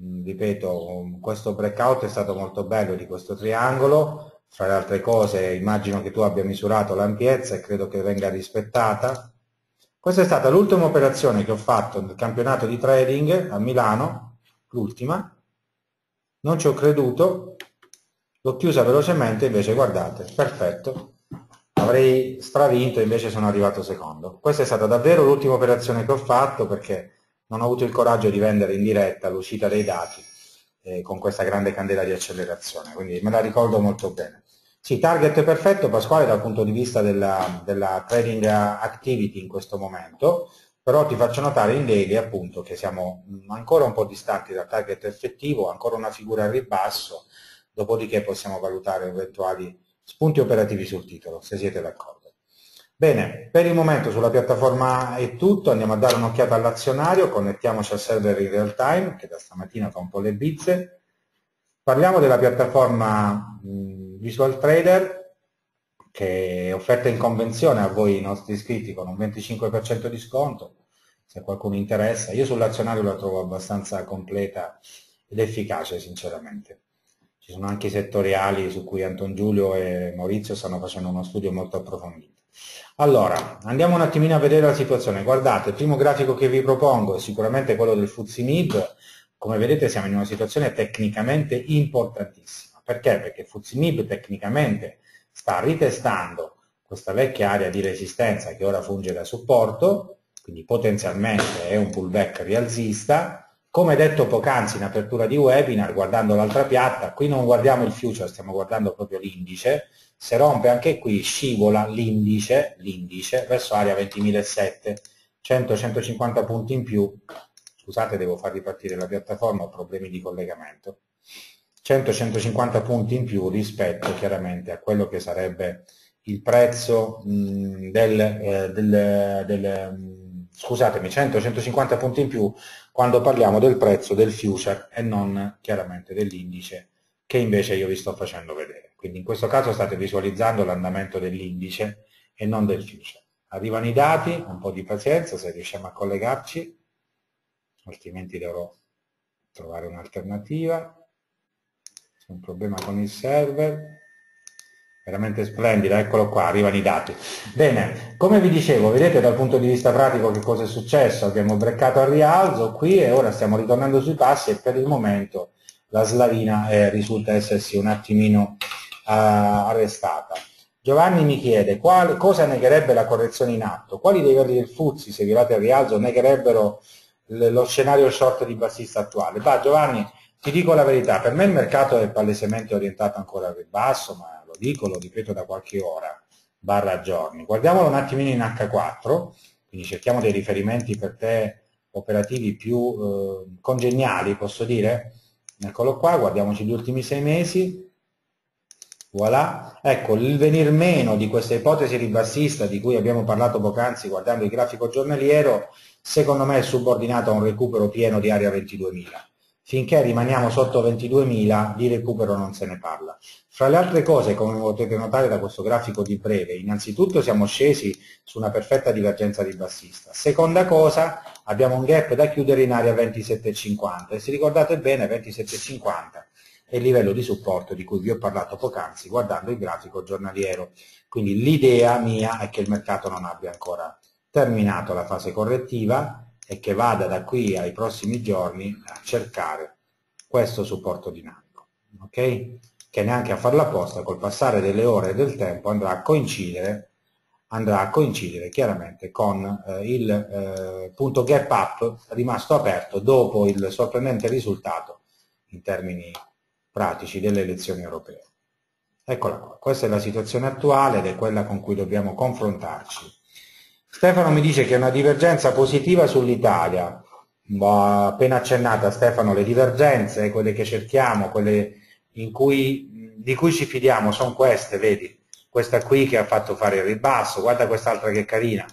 Mm, ripeto questo breakout è stato molto bello di questo triangolo. Fra le altre cose immagino che tu abbia misurato l'ampiezza e credo che venga rispettata. Questa è stata l'ultima operazione che ho fatto nel campionato di trading a Milano, l'ultima, non ci ho creduto, l'ho chiusa velocemente, invece guardate, perfetto, avrei stravinto, invece sono arrivato secondo. Questa è stata davvero l'ultima operazione che ho fatto perché non ho avuto il coraggio di vendere in diretta l'uscita dei dati eh, con questa grande candela di accelerazione, quindi me la ricordo molto bene. Sì, target perfetto Pasquale dal punto di vista della, della, trading activity in questo momento, però ti faccio notare in daily appunto che siamo ancora un po' distanti dal target effettivo, ancora una figura al ribasso, dopodiché possiamo valutare eventuali spunti operativi sul titolo, se siete d'accordo. Bene, per il momento sulla piattaforma è tutto, andiamo a dare un'occhiata all'azionario, connettiamoci al server in real time, che da stamattina fa un po' le bizze. Parliamo della piattaforma Visual Trader che è offerta in convenzione a voi i nostri iscritti con un 25% di sconto se qualcuno interessa. Io sull'azionario la trovo abbastanza completa ed efficace sinceramente. Ci sono anche i settoriali su cui Anton Giulio e Maurizio stanno facendo uno studio molto approfondito. Allora andiamo un attimino a vedere la situazione. Guardate il primo grafico che vi propongo è sicuramente quello del Fuzzi Mib come vedete siamo in una situazione tecnicamente importantissima. Perché? Perché Fuzimib tecnicamente sta ritestando questa vecchia area di resistenza che ora funge da supporto, quindi potenzialmente è un pullback rialzista. Come detto poc'anzi in apertura di webinar, guardando l'altra piatta, qui non guardiamo il future, stiamo guardando proprio l'indice, se rompe anche qui scivola l'indice, verso area 20.007, 100-150 punti in più, scusate devo far ripartire la piattaforma, ho problemi di collegamento, 100-150 punti in più rispetto chiaramente a quello che sarebbe il prezzo mh, del, eh, del, del scusatemi, 100-150 punti in più quando parliamo del prezzo del future e non chiaramente dell'indice che invece io vi sto facendo vedere. Quindi in questo caso state visualizzando l'andamento dell'indice e non del future. Arrivano i dati, un po' di pazienza se riusciamo a collegarci, altrimenti dovrò trovare un'alternativa un problema con il server veramente splendida, eccolo qua, arrivano i dati. Bene, come vi dicevo, vedete dal punto di vista pratico che cosa è successo, abbiamo breccato al rialzo qui e ora stiamo ritornando sui passi e per il momento la slavina eh, risulta essersi un attimino eh, arrestata. Giovanni mi chiede quale, cosa negherebbe la correzione in atto, quali dei livelli del Fuzzi se violati al rialzo negherebbero lo scenario short di bassista attuale? Bah, Giovanni, ti dico la verità, per me il mercato è palesemente orientato ancora al ribasso, ma lo dico, lo ripeto da qualche ora, barra giorni. Guardiamolo un attimino in H4, quindi cerchiamo dei riferimenti per te operativi più eh, congeniali, posso dire? Eccolo qua, guardiamoci gli ultimi sei mesi, voilà. Ecco, il venir meno di questa ipotesi ribassista di cui abbiamo parlato poc'anzi guardando il grafico giornaliero, secondo me è subordinato a un recupero pieno di area 22.000 finché rimaniamo sotto 22.000 di recupero non se ne parla. Fra le altre cose, come potete notare da questo grafico di breve, innanzitutto siamo scesi su una perfetta divergenza di bassista. Seconda cosa, abbiamo un gap da chiudere in area 27,50 e se ricordate bene 27,50 è il livello di supporto di cui vi ho parlato poc'anzi guardando il grafico giornaliero. Quindi l'idea mia è che il mercato non abbia ancora terminato la fase correttiva, e che vada da qui ai prossimi giorni a cercare questo supporto dinamico, ok? Che neanche a farla apposta, col passare delle ore e del tempo andrà a coincidere, andrà a coincidere chiaramente con eh, il eh, punto gap up rimasto aperto dopo il sorprendente risultato in termini pratici delle elezioni europee. Eccola qua, questa è la situazione attuale ed è quella con cui dobbiamo confrontarci Stefano mi dice che è una divergenza positiva sull'Italia. appena accennata Stefano, le divergenze, quelle che cerchiamo, quelle cui, di cui ci fidiamo, sono queste, vedi? Questa qui che ha fatto fare il ribasso, guarda quest'altra che carina.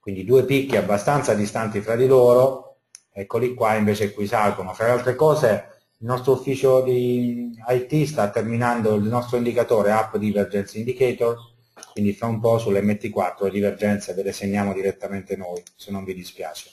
Quindi due picchi abbastanza distanti fra di loro, eccoli qua invece qui salgono. Fra le altre cose il nostro ufficio di IT sta terminando il nostro indicatore App Divergence Indicator, quindi fra un po' sull'MT4 le divergenze ve le segniamo direttamente noi, se non vi dispiace,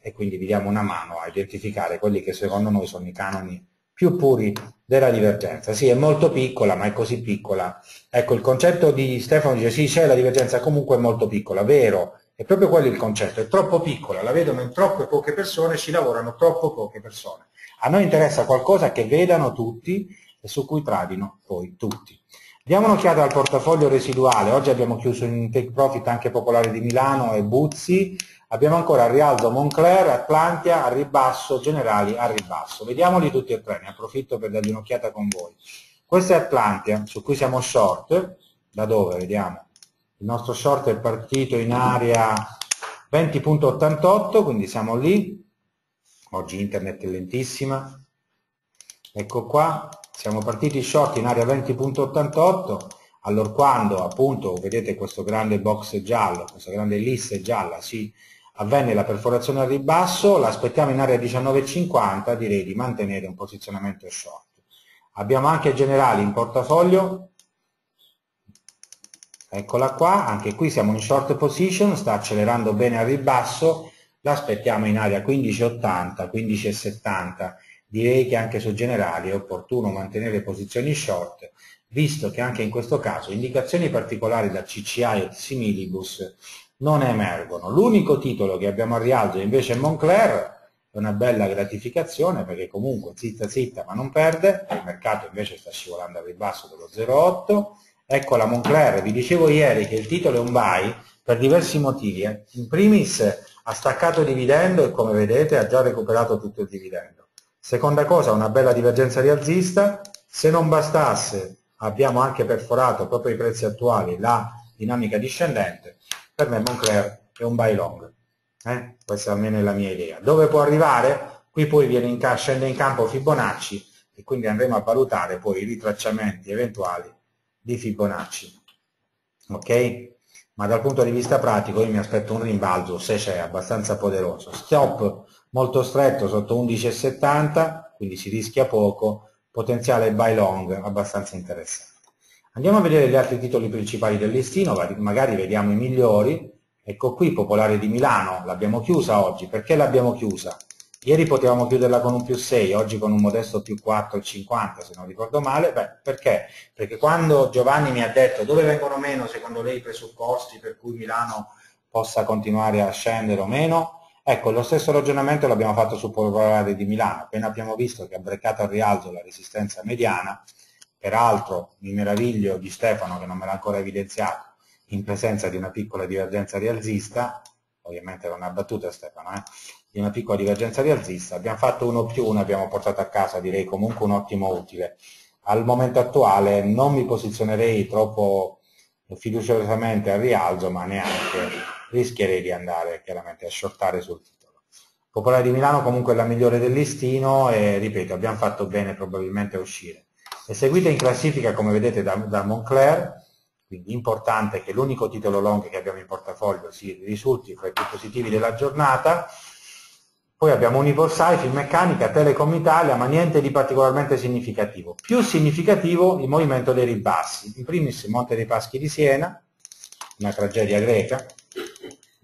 e quindi vi diamo una mano a identificare quelli che secondo noi sono i canoni più puri della divergenza. Sì, è molto piccola, ma è così piccola. Ecco, il concetto di Stefano dice sì, c'è la divergenza, comunque è molto piccola, vero, è proprio quello il concetto, è troppo piccola, la vedono in troppe poche persone, ci lavorano troppo poche persone. A noi interessa qualcosa che vedano tutti e su cui tradino poi tutti. Diamo un'occhiata al portafoglio residuale, oggi abbiamo chiuso in take profit anche Popolare di Milano e Buzzi, abbiamo ancora a rialzo Moncler, Atlantia, a ribasso, Generali a ribasso. Vediamoli tutti e tre, ne approfitto per dargli un'occhiata con voi. Questa è Atlantia, su cui siamo short, da dove? Vediamo. Il nostro short è partito in area 20.88, quindi siamo lì, oggi internet è lentissima, ecco qua, siamo partiti short in area 20.88, allora quando appunto vedete questo grande box giallo, questa grande lisse gialla, si avvenne la perforazione al ribasso, l'aspettiamo in area 19.50, direi di mantenere un posizionamento short. Abbiamo anche generali in portafoglio, eccola qua, anche qui siamo in short position, sta accelerando bene al ribasso, l'aspettiamo in area 15,80, 15,70, direi che anche su generali è opportuno mantenere posizioni short, visto che anche in questo caso indicazioni particolari da CCI e Similibus non emergono. L'unico titolo che abbiamo a rialzo invece è Moncler, è una bella gratificazione perché comunque zitta zitta ma non perde, il mercato invece sta scivolando al ribasso dello 0,8, ecco la Moncler, vi dicevo ieri che il titolo è un buy per diversi motivi, in primis ha staccato il dividendo e come vedete ha già recuperato tutto il dividendo. Seconda cosa, una bella divergenza rialzista, se non bastasse abbiamo anche perforato proprio i prezzi attuali la dinamica discendente, per me Moncler è un buy long, eh? questa almeno è la mia idea. Dove può arrivare? Qui poi in scende in campo Fibonacci e quindi andremo a valutare poi i ritracciamenti eventuali di Fibonacci. Ok? ma dal punto di vista pratico io mi aspetto un rimbalzo, se c'è, abbastanza poderoso. Stop molto stretto sotto 11,70, quindi si rischia poco, potenziale buy long abbastanza interessante. Andiamo a vedere gli altri titoli principali del listino, magari vediamo i migliori. Ecco qui, Popolare di Milano, l'abbiamo chiusa oggi. Perché l'abbiamo chiusa? Ieri potevamo chiuderla con un più 6, oggi con un modesto più 4,50 se non ricordo male. Beh, perché? Perché quando Giovanni mi ha detto dove vengono meno secondo lei i presupposti per cui Milano possa continuare a scendere o meno, ecco, lo stesso ragionamento l'abbiamo fatto su Popolare di Milano. Appena abbiamo visto che ha breccato al rialzo la resistenza mediana, peraltro mi meraviglio di Stefano che non me l'ha ancora evidenziato, in presenza di una piccola divergenza rialzista, ovviamente non ha battuta Stefano, eh? di una piccola divergenza rialzista, abbiamo fatto uno più uno, abbiamo portato a casa direi comunque un ottimo utile. Al momento attuale non mi posizionerei troppo fiduciosamente al rialzo, ma neanche rischierei di andare chiaramente a shortare sul titolo. Popolare di Milano comunque è la migliore del listino e ripeto, abbiamo fatto bene probabilmente a uscire. È seguita in classifica come vedete da, da Moncler, quindi importante che l'unico titolo long che abbiamo in portafoglio si risulti fra i più positivi della giornata, poi abbiamo Universal, Filmeccanica, Telecom Italia, ma niente di particolarmente significativo. Più significativo il movimento dei ribassi. In primis Monte dei Paschi di Siena, una tragedia greca,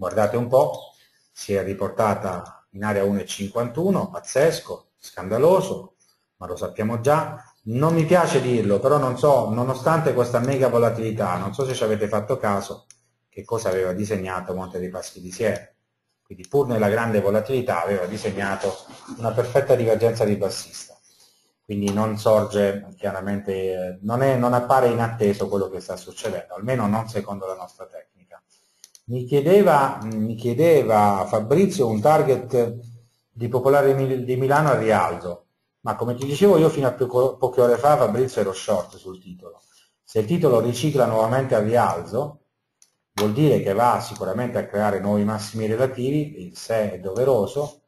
guardate un po', si è riportata in area 1,51, pazzesco, scandaloso, ma lo sappiamo già. Non mi piace dirlo, però non so, nonostante questa mega volatilità, non so se ci avete fatto caso, che cosa aveva disegnato Monte dei Paschi di Siena quindi pur nella grande volatilità aveva disegnato una perfetta divergenza ribassista. Quindi non sorge chiaramente, non, è, non appare inatteso quello che sta succedendo, almeno non secondo la nostra tecnica. Mi chiedeva, mi chiedeva Fabrizio un target di Popolare di Milano a rialzo, ma come ti dicevo io fino a poche ore fa Fabrizio ero short sul titolo. Se il titolo ricicla nuovamente a rialzo, vuol dire che va sicuramente a creare nuovi massimi relativi, il se è doveroso,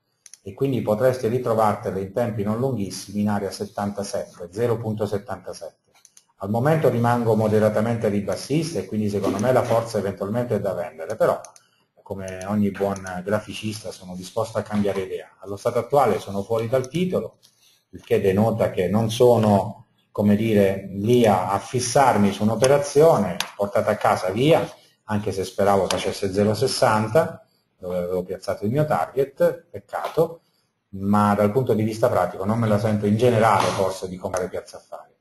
e quindi potresti ritrovartele in tempi non lunghissimi in area 77, 0.77. Al momento rimango moderatamente ribassista e quindi secondo me la forza eventualmente è da vendere, però come ogni buon graficista sono disposto a cambiare idea. Allo stato attuale sono fuori dal titolo, il che denota che non sono, come dire, lì a, fissarmi su un'operazione, portata a casa via, anche se speravo facesse 0,60, dove avevo piazzato il mio target, peccato, ma dal punto di vista pratico non me la sento in generale forse di comprare piazza affari.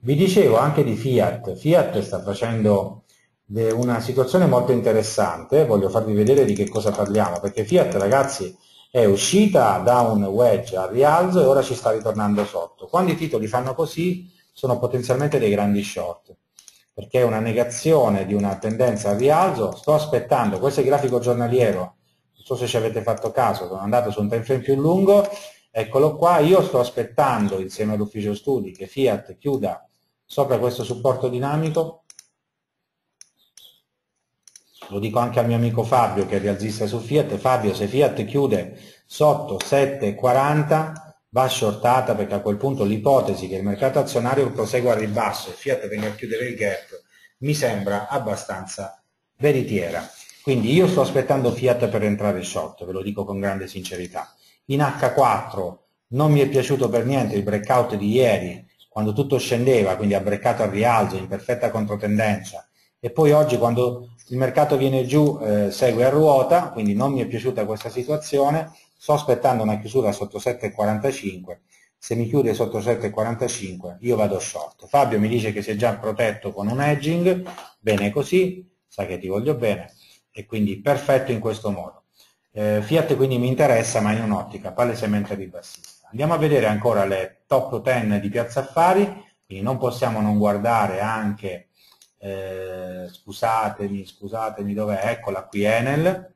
Vi dicevo anche di Fiat, Fiat sta facendo una situazione molto interessante, voglio farvi vedere di che cosa parliamo, perché Fiat ragazzi è uscita da un wedge al rialzo e ora ci sta ritornando sotto. Quando i titoli fanno così sono potenzialmente dei grandi short, perché è una negazione di una tendenza al rialzo, sto aspettando, questo è il grafico giornaliero, non so se ci avete fatto caso, sono andato su un time frame più lungo, eccolo qua, io sto aspettando insieme all'ufficio studi che Fiat chiuda sopra questo supporto dinamico lo dico anche al mio amico Fabio che è rialzista su Fiat, Fabio se Fiat chiude sotto 7,40 va shortata perché a quel punto l'ipotesi che il mercato azionario prosegua al ribasso e Fiat venga a chiudere il gap mi sembra abbastanza veritiera. Quindi io sto aspettando Fiat per entrare short, ve lo dico con grande sincerità. In H4 non mi è piaciuto per niente il breakout di ieri, quando tutto scendeva, quindi ha breakato al rialzo in perfetta controtendenza, e poi oggi quando il mercato viene giù eh, segue a ruota, quindi non mi è piaciuta questa situazione, sto aspettando una chiusura sotto 7,45, se mi chiude sotto 7,45 io vado short. Fabio mi dice che si è già protetto con un edging, bene così, sa che ti voglio bene, e quindi perfetto in questo modo. Eh, Fiat quindi mi interessa ma in un'ottica palesemente ribassista. Andiamo a vedere ancora le top 10 di Piazza Affari, quindi non possiamo non guardare anche eh, scusatemi, scusatemi dov'è, eccola qui Enel,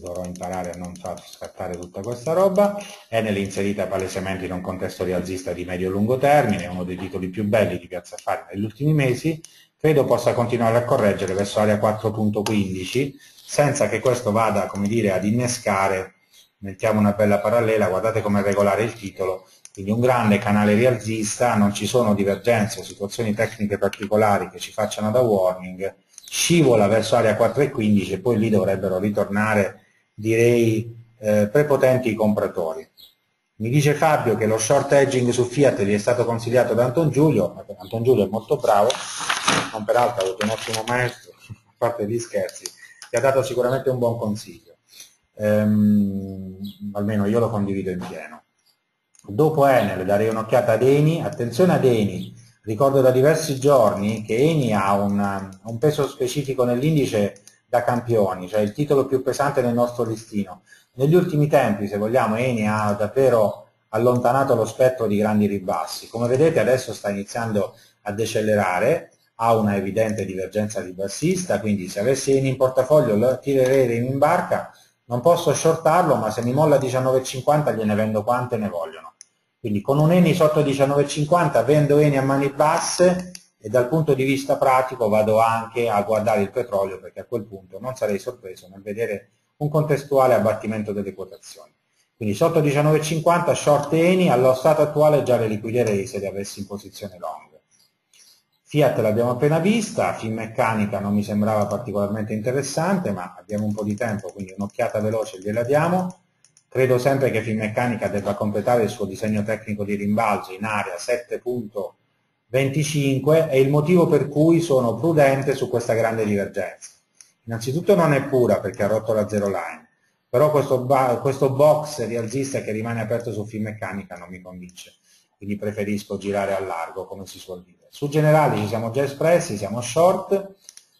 dovrò imparare a non far scattare tutta questa roba, Enel inserita palesemente in un contesto rialzista di medio-lungo termine, uno dei titoli più belli di Piazza Affari negli ultimi mesi, credo possa continuare a correggere verso area 4.15 senza che questo vada come dire, ad innescare, mettiamo una bella parallela, guardate come regolare il titolo, quindi un grande canale rialzista, non ci sono divergenze o situazioni tecniche particolari che ci facciano da warning, scivola verso area 4,15 e poi lì dovrebbero ritornare, direi, eh, prepotenti i compratori. Mi dice Fabio che lo short hedging su Fiat gli è stato consigliato da Anton Giulio, Anton Giulio è molto bravo, non peraltro ha avuto un ottimo maestro, a parte gli scherzi, ti ha dato sicuramente un buon consiglio, ehm, almeno io lo condivido in pieno. Dopo Enel darei un'occhiata ad Eni, attenzione ad Eni, ricordo da diversi giorni che Eni ha un, un peso specifico nell'indice da campioni, cioè il titolo più pesante nel nostro listino. Negli ultimi tempi, se vogliamo, Eni ha davvero allontanato lo spettro di grandi ribassi. Come vedete adesso sta iniziando a decelerare, ha una evidente divergenza ribassista, quindi se avessi Eni in portafoglio lo tirerei in barca, non posso shortarlo, ma se mi molla 19,50 gliene vendo quante ne vogliono. Quindi con un Eni sotto 19,50 vendo Eni a mani basse e dal punto di vista pratico vado anche a guardare il petrolio perché a quel punto non sarei sorpreso nel vedere un contestuale abbattimento delle quotazioni. Quindi sotto 19,50 short Eni, allo stato attuale già le liquiderei se le avessi in posizione long. Fiat l'abbiamo appena vista, Finmeccanica non mi sembrava particolarmente interessante, ma abbiamo un po' di tempo, quindi un'occhiata veloce gliela diamo. Credo sempre che Finmeccanica debba completare il suo disegno tecnico di rimbalzo in area 7.25 e il motivo per cui sono prudente su questa grande divergenza. Innanzitutto non è pura perché ha rotto la zero line, però questo, questo box rialzista che rimane aperto su Finmeccanica non mi convince, quindi preferisco girare a largo come si suol dire. Su generali ci siamo già espressi, siamo short,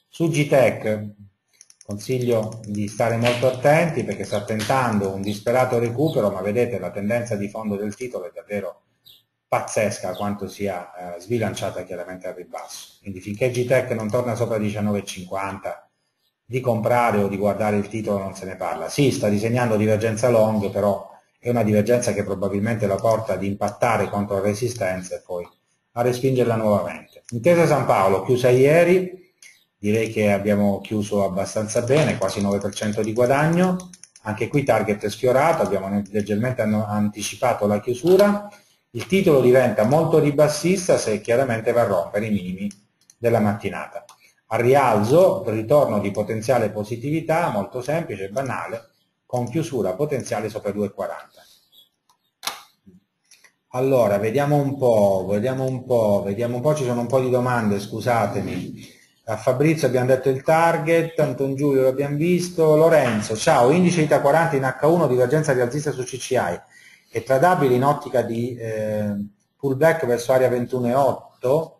su GTEC consiglio di stare molto attenti perché sta tentando un disperato recupero, ma vedete la tendenza di fondo del titolo è davvero pazzesca quanto sia eh, sbilanciata chiaramente al ribasso. Quindi finché GTEC non torna sopra 19,50 di comprare o di guardare il titolo non se ne parla. Sì, sta disegnando divergenza long, però è una divergenza che probabilmente la porta ad impattare contro resistenze e poi a respingerla nuovamente. Intesa San Paolo, chiusa ieri, direi che abbiamo chiuso abbastanza bene, quasi 9% di guadagno, anche qui target sfiorato, abbiamo leggermente anticipato la chiusura, il titolo diventa molto ribassista se chiaramente va a rompere i minimi della mattinata. A rialzo, ritorno di potenziale positività, molto semplice e banale, con chiusura potenziale sopra 2,40. Allora, vediamo un po', vediamo un po', vediamo un po', ci sono un po' di domande, scusatemi. A Fabrizio abbiamo detto il target, Anton Giulio l'abbiamo visto, Lorenzo, ciao, indice ITA 40 in H1, divergenza rialzista su CCI, è tradabile in ottica di eh, pullback verso area 21,8,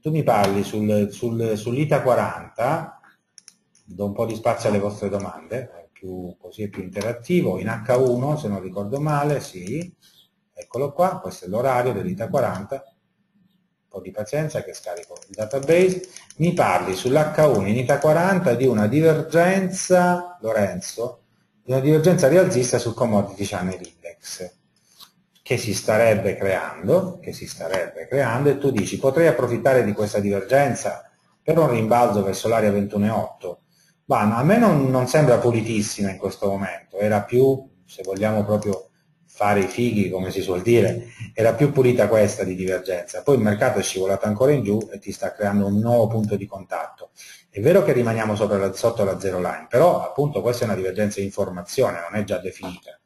tu mi parli sul, sul, sull'ITA 40, do un po' di spazio alle vostre domande, più, così è più interattivo, in H1 se non ricordo male, sì, eccolo qua, questo è l'orario dell'ITA 40, un po' di pazienza che scarico il database, mi parli sull'H1 in ITA 40 di una divergenza, Lorenzo, di una divergenza rialzista sul Commodity Channel Index che si starebbe creando, che si starebbe creando e tu dici potrei approfittare di questa divergenza per un rimbalzo verso l'area 21,8 ma a me non, non, sembra pulitissima in questo momento, era più, se vogliamo proprio fare i fighi come si suol dire, era più pulita questa di divergenza, poi il mercato è scivolato ancora in giù e ti sta creando un nuovo punto di contatto. È vero che rimaniamo la, sotto la zero line, però appunto questa è una divergenza di informazione, non è già definita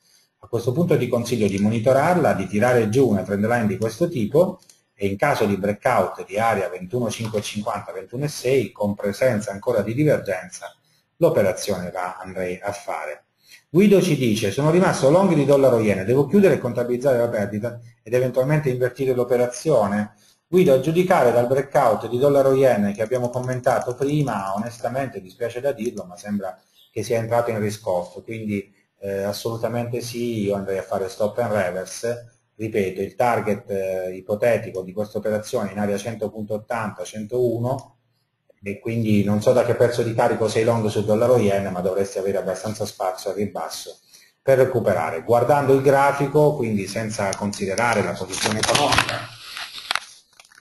a questo punto ti consiglio di monitorarla, di tirare giù una trend line di questo tipo e in caso di breakout di area 21,550-21,6 con presenza ancora di divergenza l'operazione la andrei a fare. Guido ci dice, sono rimasto long di dollaro yen, devo chiudere e contabilizzare la perdita ed eventualmente invertire l'operazione? Guido, a giudicare dal breakout di dollaro yen che abbiamo commentato prima, onestamente dispiace da dirlo, ma sembra che sia entrato in riscosso, quindi eh, assolutamente sì, io andrei a fare stop and reverse, ripeto, il target eh, ipotetico di questa operazione in area 100.80, 101 e quindi non so da che prezzo di carico sei long sul dollaro yen, ma dovresti avere abbastanza spazio al ribasso per recuperare. Guardando il grafico, quindi senza considerare la posizione economica,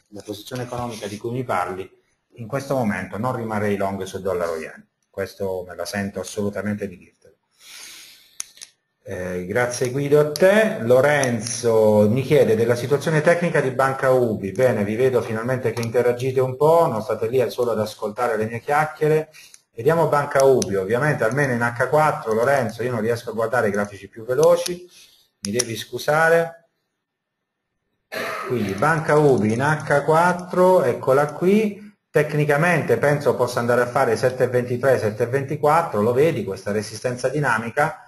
la posizione economica di cui mi parli, in questo momento non rimarrei long sul dollaro yen. Questo me la sento assolutamente di dirti. Eh, grazie Guido a te. Lorenzo mi chiede della situazione tecnica di Banca Ubi. Bene, vi vedo finalmente che interagite un po', non state lì solo ad ascoltare le mie chiacchiere. Vediamo Banca Ubi, ovviamente almeno in H4, Lorenzo, io non riesco a guardare i grafici più veloci, mi devi scusare. Quindi Banca Ubi in H4, eccola qui, tecnicamente penso possa andare a fare 7,23, 7,24, lo vedi questa resistenza dinamica,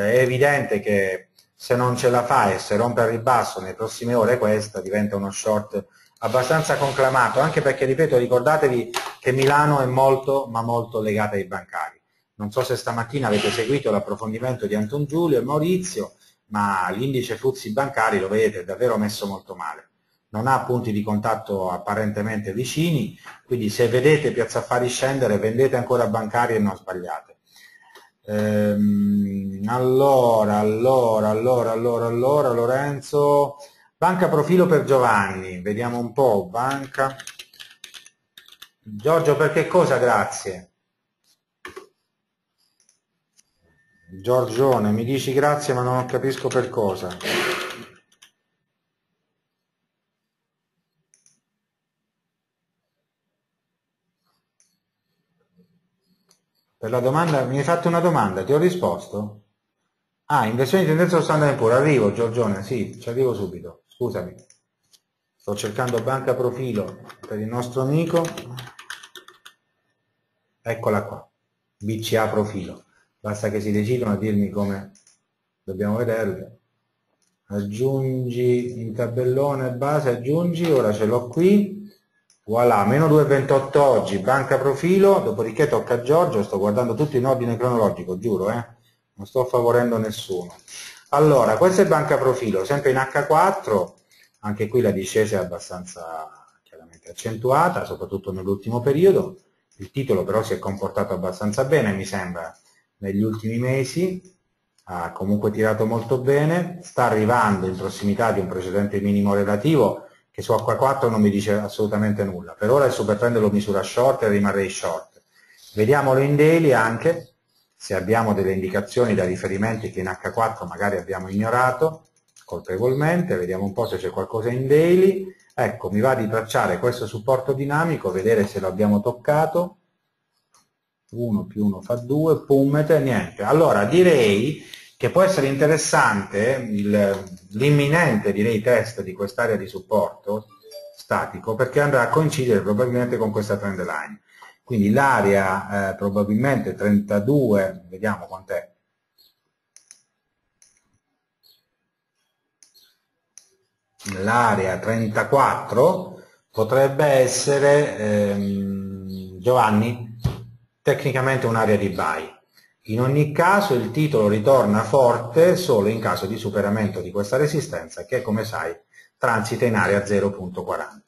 è evidente che se non ce la fa e se rompe al ribasso nelle prossime ore questa diventa uno short abbastanza conclamato, anche perché, ripeto, ricordatevi che Milano è molto, ma molto legata ai bancari. Non so se stamattina avete seguito l'approfondimento di Anton Giulio e Maurizio, ma l'indice Fuzzi bancari, lo vedete, è davvero messo molto male. Non ha punti di contatto apparentemente vicini, quindi se vedete Piazza Affari scendere, vendete ancora bancari e non sbagliate. Ehm, allora, allora, allora, allora, allora, Lorenzo, banca profilo per Giovanni, vediamo un po', banca, Giorgio per che cosa? Grazie? Giorgione, mi dici grazie ma non capisco per cosa. Per la domanda, mi hai fatto una domanda, ti ho risposto? Ah, inversione di tendenza allo standard pure, arrivo Giorgione, sì, ci arrivo subito, scusami. Sto cercando banca profilo per il nostro amico. Eccola qua, BCA profilo. Basta che si decidano a dirmi come dobbiamo vederle. Aggiungi in tabellone base, aggiungi, ora ce l'ho qui Voilà, meno 2,28 oggi, banca profilo, dopodiché tocca a Giorgio, sto guardando tutto in ordine cronologico, giuro, eh? non sto favorendo nessuno. Allora, questa è banca profilo, sempre in H4, anche qui la discesa è abbastanza chiaramente accentuata, soprattutto nell'ultimo periodo, il titolo però si è comportato abbastanza bene, mi sembra, negli ultimi mesi, ha comunque tirato molto bene, sta arrivando in prossimità di un precedente minimo relativo, che su H4 non mi dice assolutamente nulla. Per ora il super trend lo misura short e rimarrei short. Vediamolo in daily anche, se abbiamo delle indicazioni da riferimenti che in H4 magari abbiamo ignorato, colpevolmente, vediamo un po' se c'è qualcosa in daily. Ecco, mi va di tracciare questo supporto dinamico, vedere se lo abbiamo toccato. 1 più 1 fa 2, pummete, niente. Allora direi che può essere interessante l'imminente direi test di quest'area di supporto statico perché andrà a coincidere probabilmente con questa trend line. Quindi l'area eh, probabilmente 32 vediamo quant'è. L'area 34 potrebbe essere ehm, Giovanni tecnicamente un'area di buy in ogni caso il titolo ritorna forte solo in caso di superamento di questa resistenza che come sai transita in area 0.40.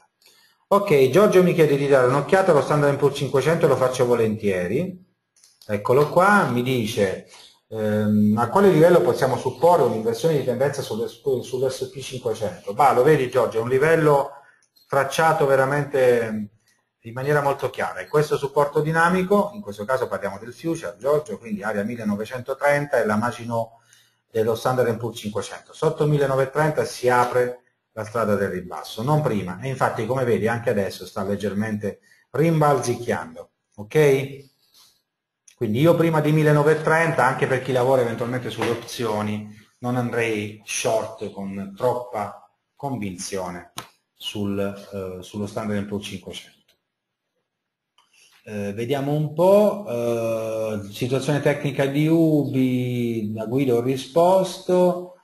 Ok, Giorgio mi chiede di dare un'occhiata allo standard Poor's 500 lo faccio volentieri. Eccolo qua, mi dice ehm, a quale livello possiamo supporre un'inversione di tendenza sull'SP 500? Bah, lo vedi Giorgio, è un livello tracciato veramente in maniera molto chiara. E questo supporto dinamico, in questo caso parliamo del future, Giorgio, quindi area 1930 e la Maginot dello Standard Poor's 500. Sotto 1930 si apre la strada del ribasso, non prima. E infatti, come vedi, anche adesso sta leggermente rimbalzicchiando. Ok? Quindi io prima di 1930, anche per chi lavora eventualmente sulle opzioni, non andrei short con troppa convinzione sul, eh, sullo Standard Poor's 500. Eh, vediamo un po', eh, situazione tecnica di Ubi, da Guido ho risposto,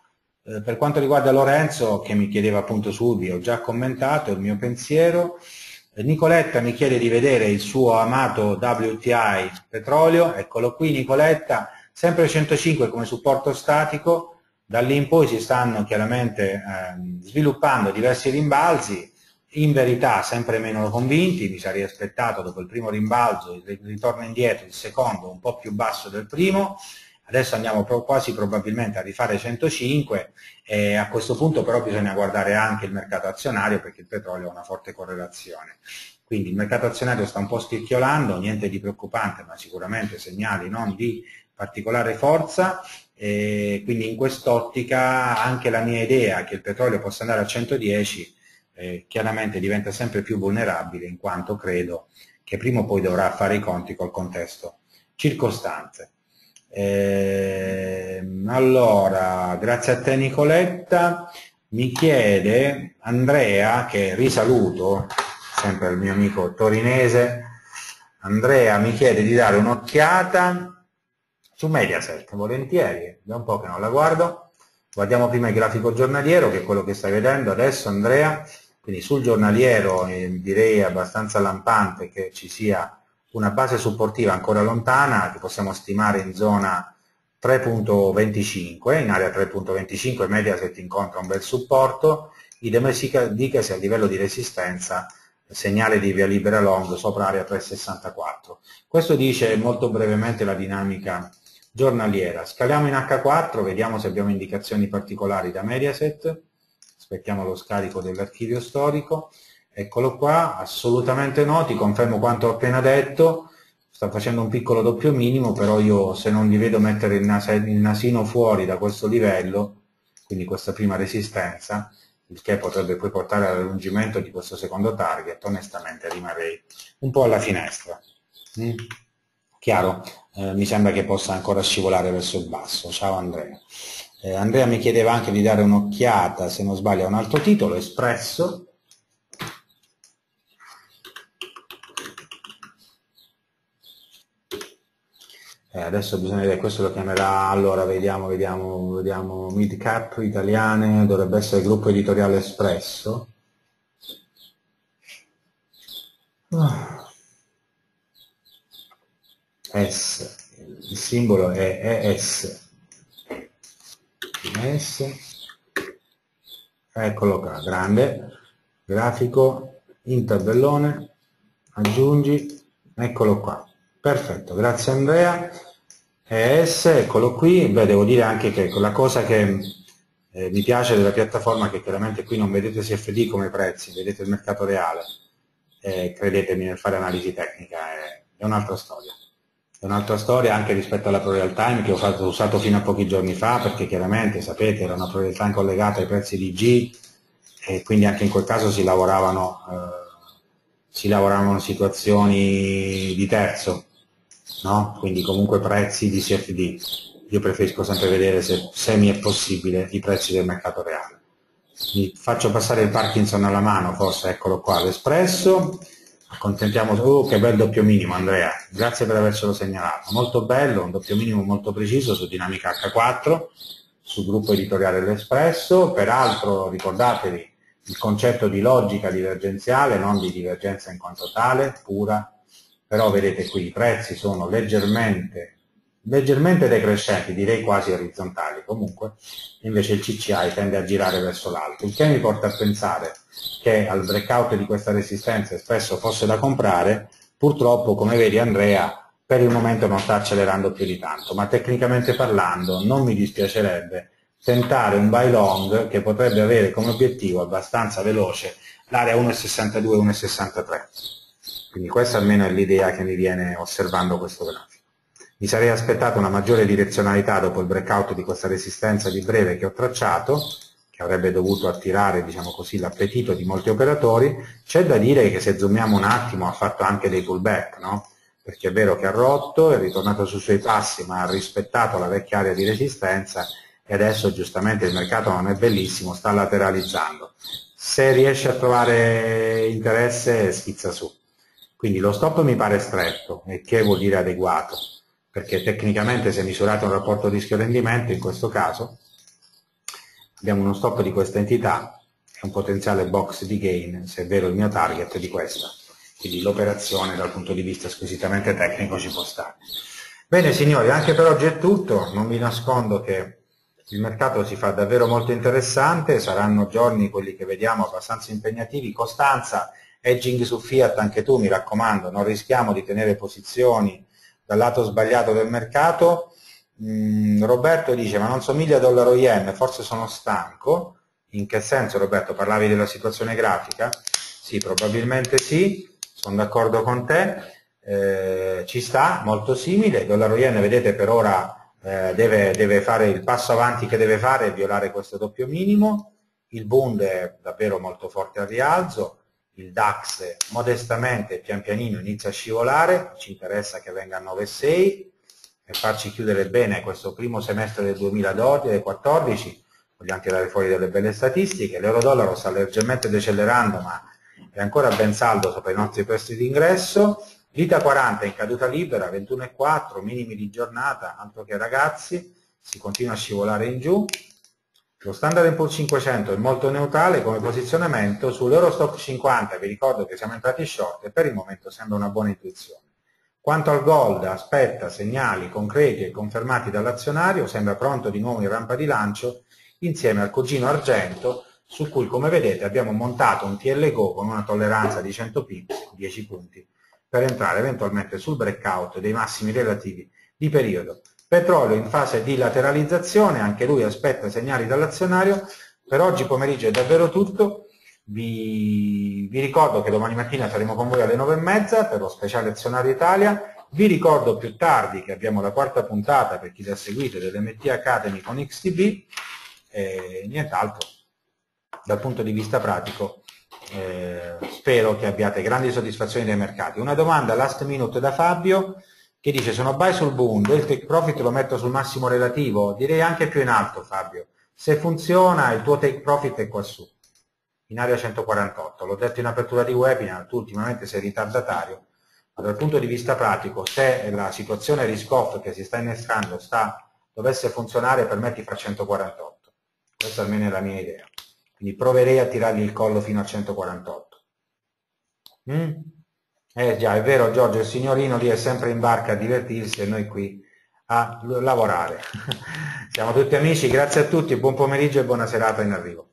eh, per quanto riguarda Lorenzo che mi chiedeva appunto su Ubi, ho già commentato il mio pensiero, eh, Nicoletta mi chiede di vedere il suo amato WTI petrolio, eccolo qui Nicoletta, sempre 105 come supporto statico, da lì in poi si stanno chiaramente ehm, sviluppando diversi rimbalzi, in verità sempre meno convinti, mi sarei aspettato dopo il primo rimbalzo il ritorno indietro, il secondo un po' più basso del primo, adesso andiamo quasi probabilmente a rifare 105 e a questo punto però bisogna guardare anche il mercato azionario perché il petrolio ha una forte correlazione. Quindi il mercato azionario sta un po' stirchiolando, niente di preoccupante, ma sicuramente segnali non di particolare forza, e quindi in quest'ottica anche la mia idea che il petrolio possa andare a 110 eh, chiaramente diventa sempre più vulnerabile in quanto credo che prima o poi dovrà fare i conti col contesto circostante. Eh, allora, grazie a te Nicoletta, mi chiede Andrea, che risaluto, sempre il mio amico torinese, Andrea mi chiede di dare un'occhiata su Mediaset, volentieri, da un po' che non la guardo, guardiamo prima il grafico giornaliero che è quello che stai vedendo adesso Andrea, quindi sul giornaliero eh, direi abbastanza lampante che ci sia una base supportiva ancora lontana che possiamo stimare in zona 3.25, in area 3.25 Mediaset incontra un bel supporto, idem dicasi a livello di resistenza segnale di via libera long sopra area 3.64. Questo dice molto brevemente la dinamica giornaliera. Scaliamo in H4, vediamo se abbiamo indicazioni particolari da Mediaset aspettiamo lo scarico dell'archivio storico, eccolo qua, assolutamente no, ti confermo quanto ho appena detto, sta facendo un piccolo doppio minimo, però io se non li vedo mettere il, nas il nasino fuori da questo livello, quindi questa prima resistenza, il che potrebbe poi portare all'allungimento di questo secondo target, onestamente rimarrei un po' alla finestra. Mm? Chiaro? Eh, mi sembra che possa ancora scivolare verso il basso. Ciao Andrea. Eh, Andrea mi chiedeva anche di dare un'occhiata, se non sbaglio, a un altro titolo, Espresso. Eh, adesso bisogna vedere, questo lo chiamerà, allora vediamo, vediamo, vediamo, mid cap italiane, dovrebbe essere il gruppo editoriale Espresso. S, il simbolo è ES, S eccolo qua grande. Grafico in tabellone aggiungi. Eccolo qua. Perfetto grazie Andrea. ES eccolo qui. Beh devo dire anche che la cosa che eh, mi piace della piattaforma che chiaramente qui non vedete CFD come prezzi vedete il mercato reale. Eh, credetemi nel fare analisi tecnica è, è un'altra storia è un'altra storia anche rispetto alla Pro Real Time che ho fatto, usato fino a pochi giorni fa perché chiaramente sapete era una Pro Real Time collegata ai prezzi di G e quindi anche in quel caso si lavoravano, eh, si lavoravano situazioni di terzo, no? quindi comunque prezzi di CFD. io preferisco sempre vedere se, se mi è possibile i prezzi del mercato reale. Mi faccio passare il Parkinson alla mano, forse eccolo qua, l'espresso, accontentiamo, oh che bel doppio minimo Andrea, grazie per avercelo segnalato, molto bello, un doppio minimo molto preciso su Dinamica H4, sul gruppo editoriale L'Espresso, peraltro ricordatevi il concetto di logica divergenziale, non di divergenza in quanto tale, pura, però vedete qui i prezzi sono leggermente, leggermente decrescenti, direi quasi orizzontali. Comunque, invece il CCI tende a girare verso l'alto, il che mi porta a pensare che al breakout di questa resistenza spesso fosse da comprare, purtroppo come vedi Andrea per il momento non sta accelerando più di tanto, ma tecnicamente parlando non mi dispiacerebbe tentare un buy long che potrebbe avere come obiettivo abbastanza veloce l'area 1,62-1,63. Quindi questa almeno è l'idea che mi viene osservando questo grafico. Mi sarei aspettato una maggiore direzionalità dopo il breakout di questa resistenza di breve che ho tracciato, avrebbe dovuto attirare diciamo così, l'appetito di molti operatori. C'è da dire che se zoomiamo un attimo ha fatto anche dei pullback, no? perché è vero che ha rotto, è ritornato sui suoi passi, ma ha rispettato la vecchia area di resistenza e adesso giustamente il mercato non è bellissimo, sta lateralizzando. Se riesce a trovare interesse schizza su. Quindi lo stop mi pare stretto, e che vuol dire adeguato, perché tecnicamente se misurate un rapporto rischio-rendimento, in questo caso abbiamo uno stop di questa entità e un potenziale box di gain, se è vero il mio target, di questa. Quindi l'operazione dal punto di vista squisitamente tecnico ci può stare. Bene signori, anche per oggi è tutto, non vi nascondo che il mercato si fa davvero molto interessante, saranno giorni quelli che vediamo abbastanza impegnativi, costanza, edging su Fiat anche tu mi raccomando, non rischiamo di tenere posizioni dal lato sbagliato del mercato. Mm, Roberto dice ma non somiglia a dollaro yen, forse sono stanco. In che senso Roberto? Parlavi della situazione grafica? Sì, probabilmente sì, sono d'accordo con te, eh, ci sta, molto simile, dollaro yen vedete per ora eh, deve, deve, fare il passo avanti che deve fare e violare questo doppio minimo, il Bund è davvero molto forte al rialzo, il DAX modestamente pian pianino inizia a scivolare, ci interessa che venga a 9,6 e farci chiudere bene questo primo semestre del 2014, voglio anche dare fuori delle belle statistiche, l'euro-dollaro sta leggermente decelerando ma è ancora ben saldo sopra i nostri prezzi di ingresso, Vita 40 in caduta libera, 21,4, minimi di giornata, altro che ragazzi, si continua a scivolare in giù. Lo Standard Poor's 500 è molto neutrale come posizionamento sull'Eurostock 50, vi ricordo che siamo entrati short e per il momento sembra una buona intuizione. Quanto al gold, aspetta segnali concreti e confermati dall'azionario, sembra pronto di nuovo in rampa di lancio insieme al cugino argento su cui come vedete abbiamo montato un TLGO con una tolleranza di 100 pips, 10 punti, per entrare eventualmente sul breakout dei massimi relativi di periodo. Petrolio in fase di lateralizzazione, anche lui aspetta segnali dall'azionario. Per oggi pomeriggio è davvero tutto. Vi, vi, ricordo che domani mattina saremo con voi alle 9.30 per lo speciale azionario Italia. Vi ricordo più tardi che abbiamo la quarta puntata per chi la seguite dell'MT Academy con XTB e nient'altro. Dal punto di vista pratico eh, spero che abbiate grandi soddisfazioni dai mercati. Una domanda last minute da Fabio che dice sono buy sul Bund, il take profit lo metto sul massimo relativo, direi anche più in alto Fabio. Se funziona il tuo take profit è qua su, in area 148. L'ho detto in apertura di webinar, tu ultimamente sei ritardatario, ma dal punto di vista pratico, se la situazione risk-off che si sta innescando sta, dovesse funzionare, per me ti fa 148. Questa almeno è la mia idea. Quindi proverei a tirargli il collo fino a 148. Mm? Eh già, è vero Giorgio, il signorino lì è sempre in barca a divertirsi e noi qui a lavorare. Siamo tutti amici, grazie a tutti, buon pomeriggio e buona serata in arrivo.